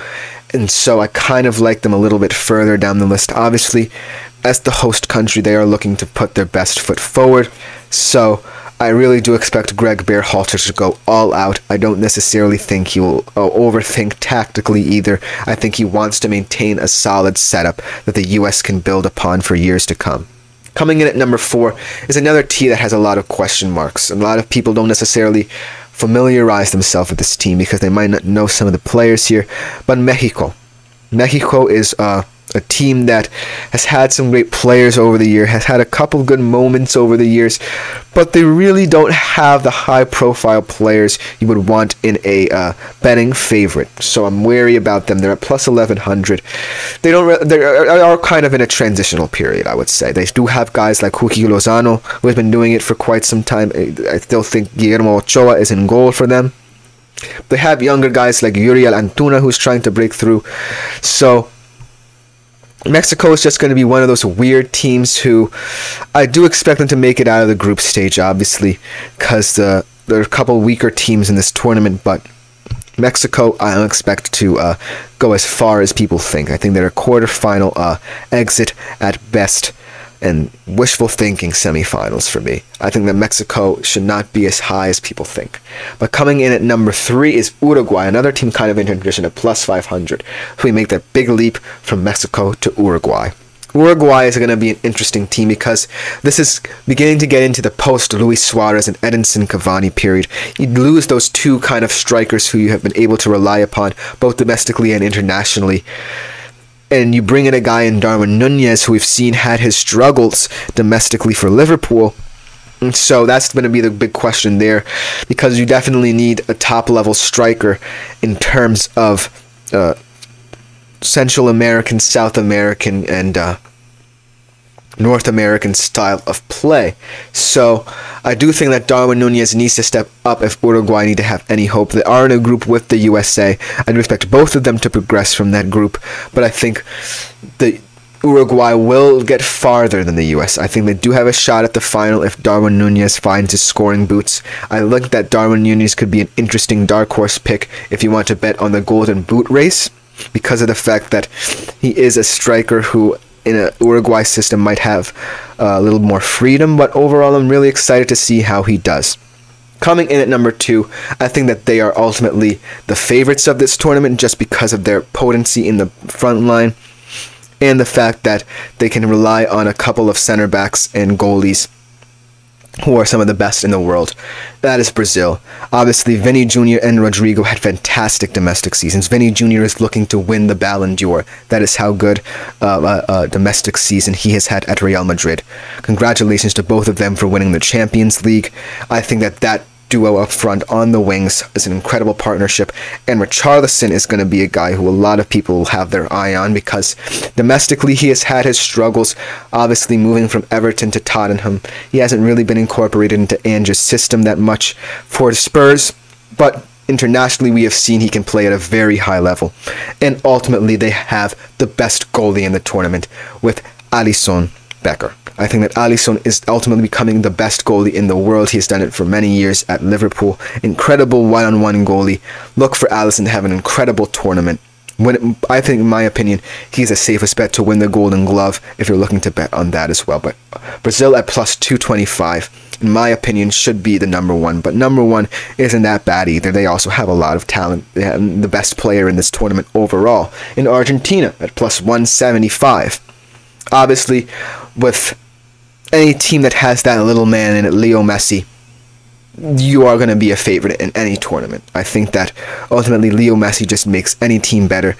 and so I kind of like them a little bit further down the list. Obviously, as the host country, they are looking to put their best foot forward. So I really do expect Gregg Berhalter to go all out. I don't necessarily think he will uh, overthink tactically either. I think he wants to maintain a solid setup that the U.S. can build upon for years to come. Coming in at number four is another T that has a lot of question marks. A lot of people don't necessarily familiarize themselves with this team because they might not know some of the players here. But Mexico. Mexico is uh, a team that has had some great players over the year, has had a couple good moments over the years, but they really don't have the high profile players you would want in a uh, betting favorite. So I'm wary about them. They're at plus 1100. They don't they are kind of in a transitional period, I would say. They do have guys like Huki Lozano who has been doing it for quite some time. I still think Guillermo Ochoa is in goal for them. They have younger guys like Uriel Antuna who's trying to break through. So Mexico is just going to be one of those weird teams who I do expect them to make it out of the group stage, obviously, because the, there are a couple weaker teams in this tournament, but Mexico, I don't expect to uh, go as far as people think. I think they're a quarterfinal uh, exit at best and wishful thinking semifinals for me. I think that Mexico should not be as high as people think. But coming in at number three is Uruguay, another team kind of in tradition at plus 500. So we make that big leap from Mexico to Uruguay. Uruguay is going to be an interesting team because this is beginning to get into the post Luis Suarez and Edinson Cavani period. You lose those two kind of strikers who you have been able to rely upon both domestically and internationally. And you bring in a guy in Darwin Nunez who we've seen had his struggles domestically for Liverpool. So that's going to be the big question there because you definitely need a top level striker in terms of uh, Central American, South American, and uh, North American style of play. So I do think that Darwin Nunez needs to step up if Uruguay need to have any hope. They are in a group with the USA. I do expect both of them to progress from that group, but I think the Uruguay will get farther than the US. I think they do have a shot at the final if Darwin Nunez finds his scoring boots. I think that Darwin Nunez could be an interesting dark horse pick if you want to bet on the golden boot race because of the fact that he is a striker who in a Uruguay system might have uh, a little more freedom, but overall I'm really excited to see how he does. Coming in at number two, I think that they are ultimately the favorites of this tournament just because of their potency in the front line and the fact that they can rely on a couple of center backs and goalies who are some of the best in the world. That is Brazil. Obviously, Vini Jr. and Rodrygo had fantastic domestic seasons. Vini Jr. is looking to win the Ballon d'Or. That is how good uh, a, uh, uh, domestic season he has had at Real Madrid. Congratulations to both of them for winning the Champions League. I think that that duo up front on the wings is an incredible partnership. And Richarlison is going to be a guy who a lot of people will have their eye on because domestically he has had his struggles. Obviously, moving from Everton to Tottenham, he hasn't really been incorporated into Ange's system that much for the Spurs. But internationally, we have seen he can play at a very high level. And ultimately, they have the best goalie in the tournament with Alisson Becker. I think that Alisson is ultimately becoming the best goalie in the world. He has done it for many years at Liverpool. Incredible one-on-one goalie. Look for Alisson to have an incredible tournament. When I think, in my opinion, he's the safest bet to win the Golden Glove if you're looking to bet on that as well. But Brazil at plus 225, in my opinion, should be the number one. But number one isn't that bad either. They also have a lot of talent. They have the best player in this tournament overall in Argentina at plus 175. Obviously, with any team that has that little man in it, Leo Messi, you are going to be a favorite in any tournament. I think that ultimately Leo Messi just makes any team better.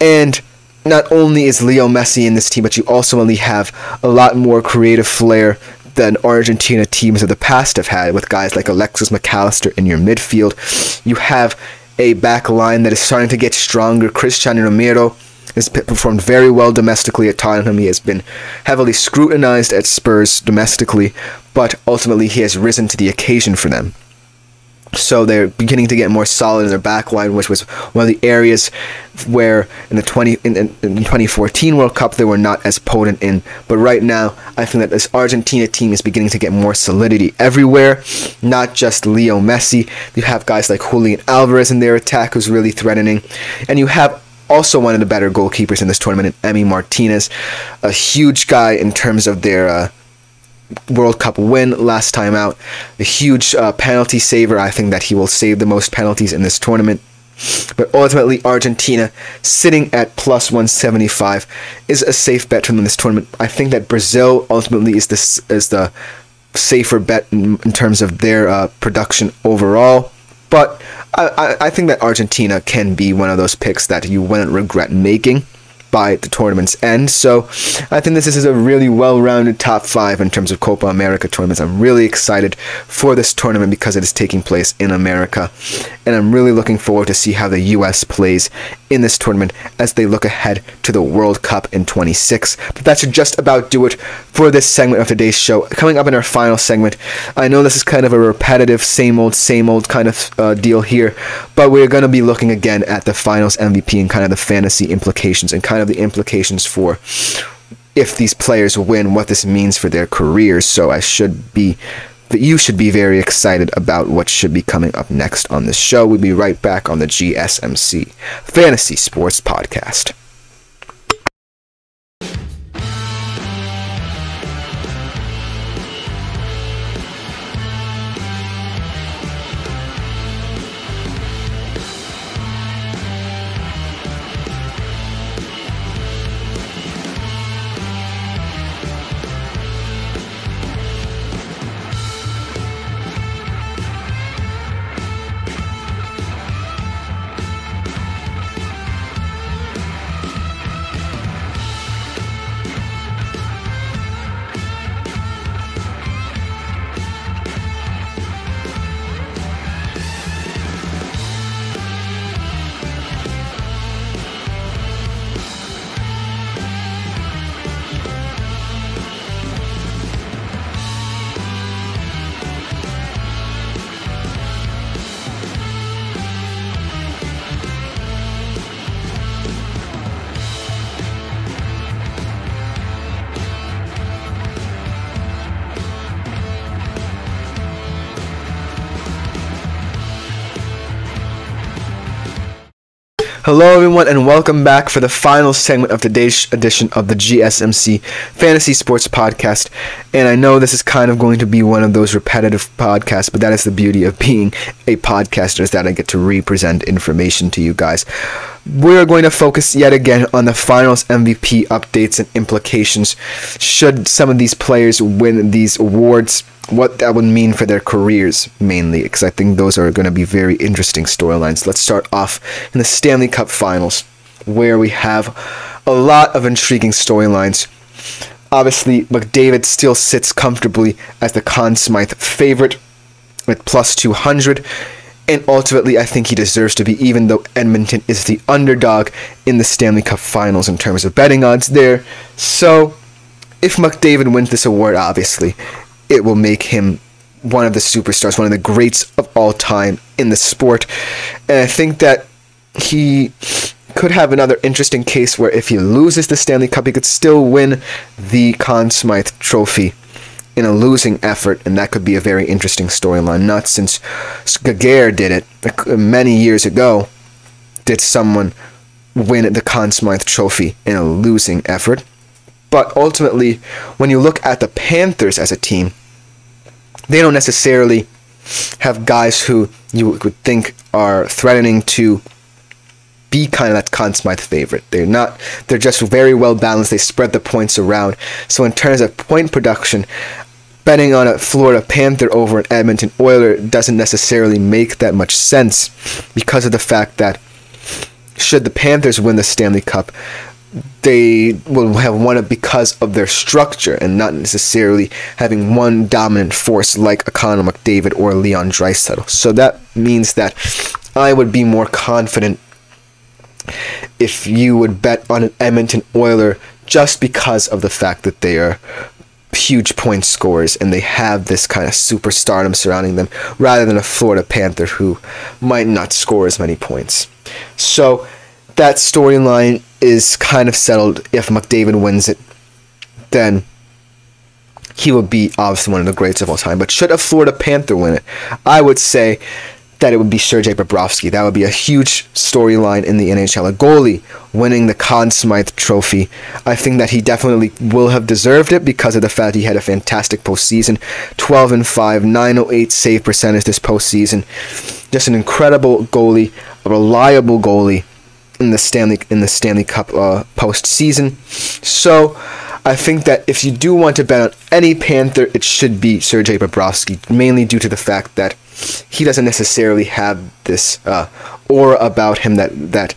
And not only is Leo Messi in this team, but you also only have a lot more creative flair than Argentina teams of the past have had with guys like Alexis Mac Allister in your midfield. You have a back line that is starting to get stronger. Cristiano Romero has performed very well domestically at Tottenham. He has been heavily scrutinized at Spurs domestically, but ultimately he has risen to the occasion for them. So they're beginning to get more solid in their back line, which was one of the areas where in the 20 in, in, in 2014 World Cup they were not as potent in. But right now, I think that this Argentina team is beginning to get more solidity everywhere. Not just Leo Messi. You have guys like Julian Alvarez in their attack, who's really threatening, and you have also one of the better goalkeepers in this tournament, Emi Martinez, a huge guy in terms of their uh, World Cup win last time out. A huge uh, penalty saver. I think that he will save the most penalties in this tournament. But ultimately, Argentina sitting at plus 175 is a safe bet in this tournament. I think that Brazil ultimately is this is the safer bet in, in terms of their uh, production overall. But I, I think that Argentina can be one of those picks that you wouldn't regret making by the tournament's end. So I think this is a really well-rounded top five in terms of Copa America tournaments. I'm really excited for this tournament because it is taking place in America, and I'm really looking forward to see how the U.S. plays in this tournament as they look ahead to the World Cup in 26. But that should just about do it for this segment of today's show. Coming up in our final segment, I know this is kind of a repetitive, same old, same old kind of uh, deal here, but we're going to be looking again at the finals MVP and kind of the fantasy implications and kind of the implications for if these players win, what this means for their careers. So I should be that you should be very excited about what should be coming up next on this show. We'll be right back on the GSMC Fantasy Sports Podcast. Hello, everyone, and welcome back for the final segment of today's edition of the GSMC Fantasy Sports Podcast. And I know this is kind of going to be one of those repetitive podcasts, but that is the beauty of being a podcaster is that I get to represent information to you guys. We're going to focus yet again on the finals MVP updates and implications. Should some of these players win these awards? what that would mean for their careers mainly because I think those are going to be very interesting storylines. Let's start off in the Stanley Cup Finals where we have a lot of intriguing storylines. Obviously, McDavid still sits comfortably as the Conn Smythe favorite with plus 200 and ultimately I think he deserves to be even though Edmonton is the underdog in the Stanley Cup Finals in terms of betting odds there. So, if McDavid wins this award obviously, it will make him one of the superstars, one of the greats of all time in the sport. And I think that he could have another interesting case where if he loses the Stanley Cup, he could still win the Conn Smythe Trophy in a losing effort, and that could be a very interesting storyline. Not since Giguere did it uh, many years ago, did someone win the Conn Smythe Trophy in a losing effort. But ultimately, when you look at the Panthers as a team, they don't necessarily have guys who you would think are threatening to be kind of that Conn Smythe favorite. They're not. They're just very well balanced. They spread the points around. So in terms of point production, betting on a Florida Panther over an Edmonton Oiler doesn't necessarily make that much sense because of the fact that should the Panthers win the Stanley Cup, they will have won it because of their structure and not necessarily having one dominant force like a Connor McDavid or Leon Draisaitl. So that means that I would be more confident if you would bet on an Edmonton Oiler just because of the fact that they are huge point scorers and they have this kind of superstardom surrounding them rather than a Florida Panther who might not score as many points. So that storyline is kind of settled. If McDavid wins it, then he will be obviously one of the greats of all time. But should a Florida Panther win it, I would say that it would be Sergei Bobrovsky. That would be a huge storyline in the NHL. A goalie winning the Conn Smythe Trophy. I think that he definitely will have deserved it because of the fact he had a fantastic postseason. 12 and 5, 908 save percentage this postseason. Just an incredible goalie, a reliable goalie in the Stanley in the Stanley Cup uh, postseason. So I think that if you do want to bet on any Panther, it should be Sergei Bobrovsky, mainly due to the fact that he doesn't necessarily have this uh, aura about him that that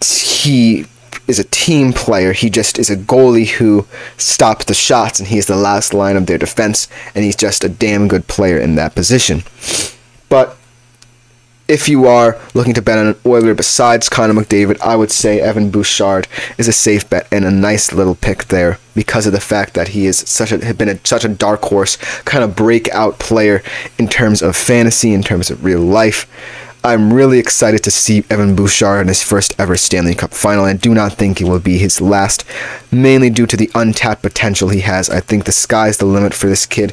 he is a team player. He just is a goalie who stops the shots, and he's the last line of their defense, and he's just a damn good player in that position. But if you are looking to bet on an Oiler besides Connor McDavid, I would say Evan Bouchard is a safe bet and a nice little pick there because of the fact that he is such a had been a, such a dark horse kind of breakout player in terms of fantasy, in terms of real life. I'm really excited to see Evan Bouchard in his first ever Stanley Cup final. I do not think it will be his last, mainly due to the untapped potential he has. I think the sky's the limit for this kid.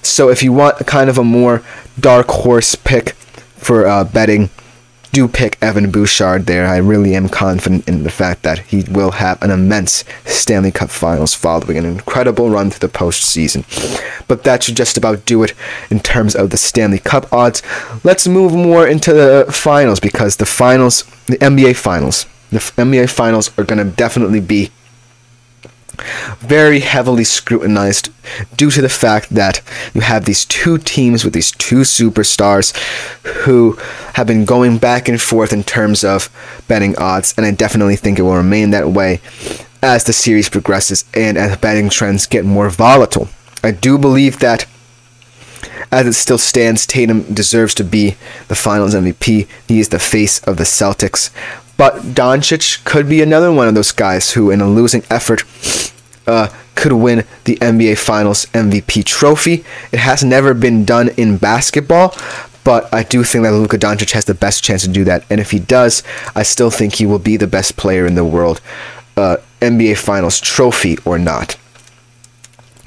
So if you want kind of a more dark horse pick for uh, betting, do pick Evan Bouchard there. I really am confident in the fact that he will have an immense Stanley Cup Finals following an incredible run through the postseason. But that should just about do it in terms of the Stanley Cup odds. Let's move more into the finals because the finals, the NBA Finals, the NBA Finals are going to definitely be very heavily scrutinized due to the fact that you have these two teams with these two superstars who have been going back and forth in terms of betting odds, and I definitely think it will remain that way as the series progresses and as betting trends get more volatile. I do believe that as it still stands, Tatum deserves to be the finals MVP. He is the face of the Celtics. But Doncic could be another one of those guys who, in a losing effort, uh, could win the NBA Finals MVP trophy. It has never been done in basketball, but I do think that Luka Doncic has the best chance to do that. And if he does, I still think he will be the best player in the world, uh, NBA Finals trophy or not.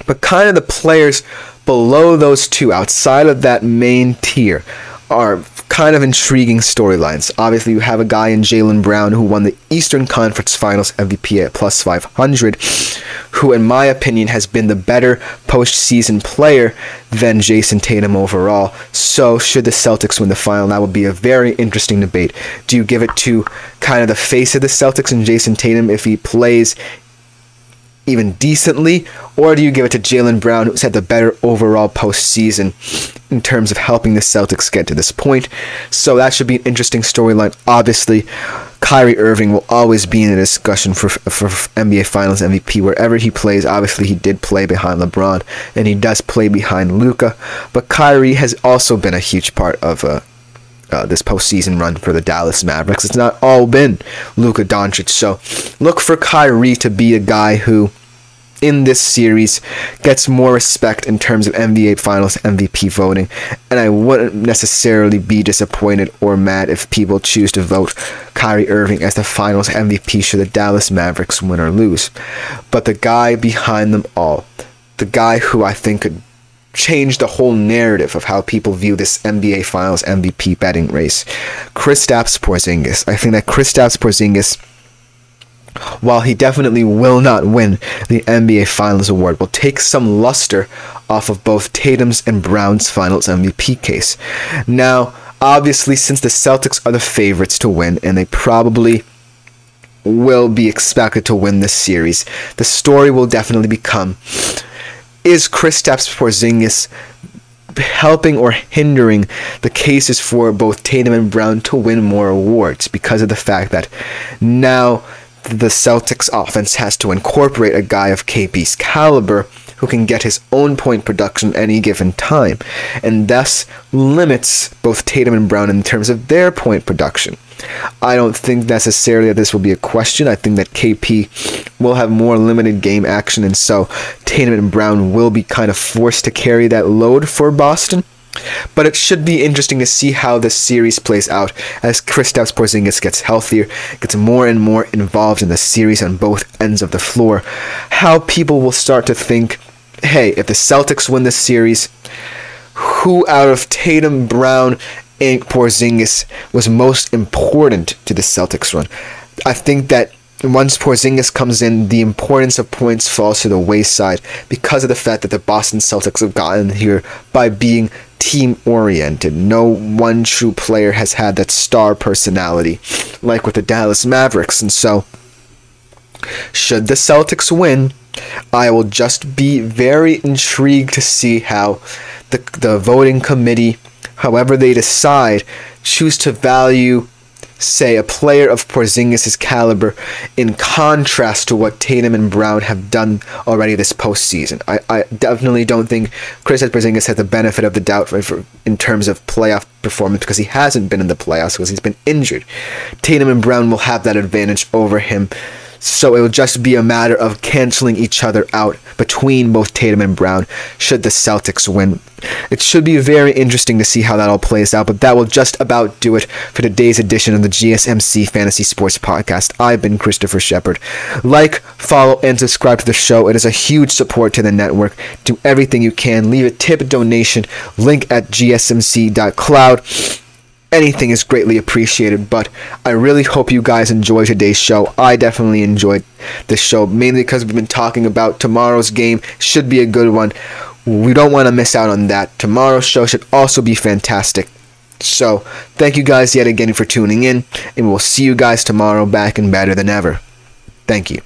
But kind of the players below those two, outside of that main tier, are kind of intriguing storylines. Obviously, you have a guy in Jaylen Brown who won the Eastern Conference Finals MVP at plus 500, who, in my opinion, has been the better postseason player than Jayson Tatum overall. So, should the Celtics win the final, that would be a very interesting debate. Do you give it to kind of the face of the Celtics and Jayson Tatum if he plays even decently, or do you give it to Jaylen Brown, who's had the better overall postseason in terms of helping the Celtics get to this point? So that should be an interesting storyline. Obviously, Kyrie Irving will always be in the discussion for, for NBA Finals MVP wherever he plays. Obviously, he did play behind LeBron, and he does play behind Luka, but Kyrie has also been a huge part of uh, uh, this postseason run for the Dallas Mavericks. It's not all been Luka Doncic. So look for Kyrie to be a guy who, in this series, gets more respect in terms of NBA Finals MVP voting. And I wouldn't necessarily be disappointed or mad if people choose to vote Kyrie Irving as the Finals MVP should the Dallas Mavericks win or lose. But the guy behind them all, the guy who I think could change the whole narrative of how people view this NBA Finals MVP betting race. Kristaps Porzingis. I think that Kristaps Porzingis while he definitely will not win the NBA Finals award, will take some luster off of both Tatum's and Brown's Finals MVP case. Now, obviously, since the Celtics are the favorites to win, and they probably will be expected to win this series, the story will definitely become is Kristaps Porzingis helping or hindering the cases for both Tatum and Brown to win more awards because of the fact that now the Celtics offense has to incorporate a guy of KP's caliber who can get his own point production any given time, and thus limits both Tatum and Brown in terms of their point production. I don't think necessarily that this will be a question. I think that KP will have more limited game action, and so Tatum and Brown will be kind of forced to carry that load for Boston. But it should be interesting to see how this series plays out as Kristaps Porzingis gets healthier, gets more and more involved in the series on both ends of the floor. How people will start to think, hey, if the Celtics win this series, who out of Tatum, Brown, Porzingis was most important to the Celtics run? I think that once Porzingis comes in, the importance of points falls to the wayside because of the fact that the Boston Celtics have gotten here by being team oriented. No one true player has had that star personality like with the Dallas Mavericks. And so, should the Celtics win, I will just be very intrigued to see how the, the voting committee, however they decide, choose to value say a player of Porzingis' caliber in contrast to what Tatum and Brown have done already this postseason. I, I definitely don't think Chris Porzingis has the benefit of the doubt for, for, in terms of playoff performance because he hasn't been in the playoffs because he's been injured. Tatum and Brown will have that advantage over him so it will just be a matter of canceling each other out between both Tatum and Brown should the Celtics win. It should be very interesting to see how that all plays out, but that will just about do it for today's edition of the GSMC Fantasy Sports Podcast. I've been Christopher Shepard. Like, follow, and subscribe to the show. It is a huge support to the network. Do everything you can. Leave a tip donation. Link at gsmc.cloud anything is greatly appreciated. But I really hope you guys enjoy today's show. I definitely enjoyed this show, mainly because we've been talking about tomorrow's game. Should be a good one. We don't want to miss out on that. Tomorrow's show should also be fantastic. So, thank you guys yet again for tuning in, and we'll see you guys tomorrow back and better than ever. Thank you.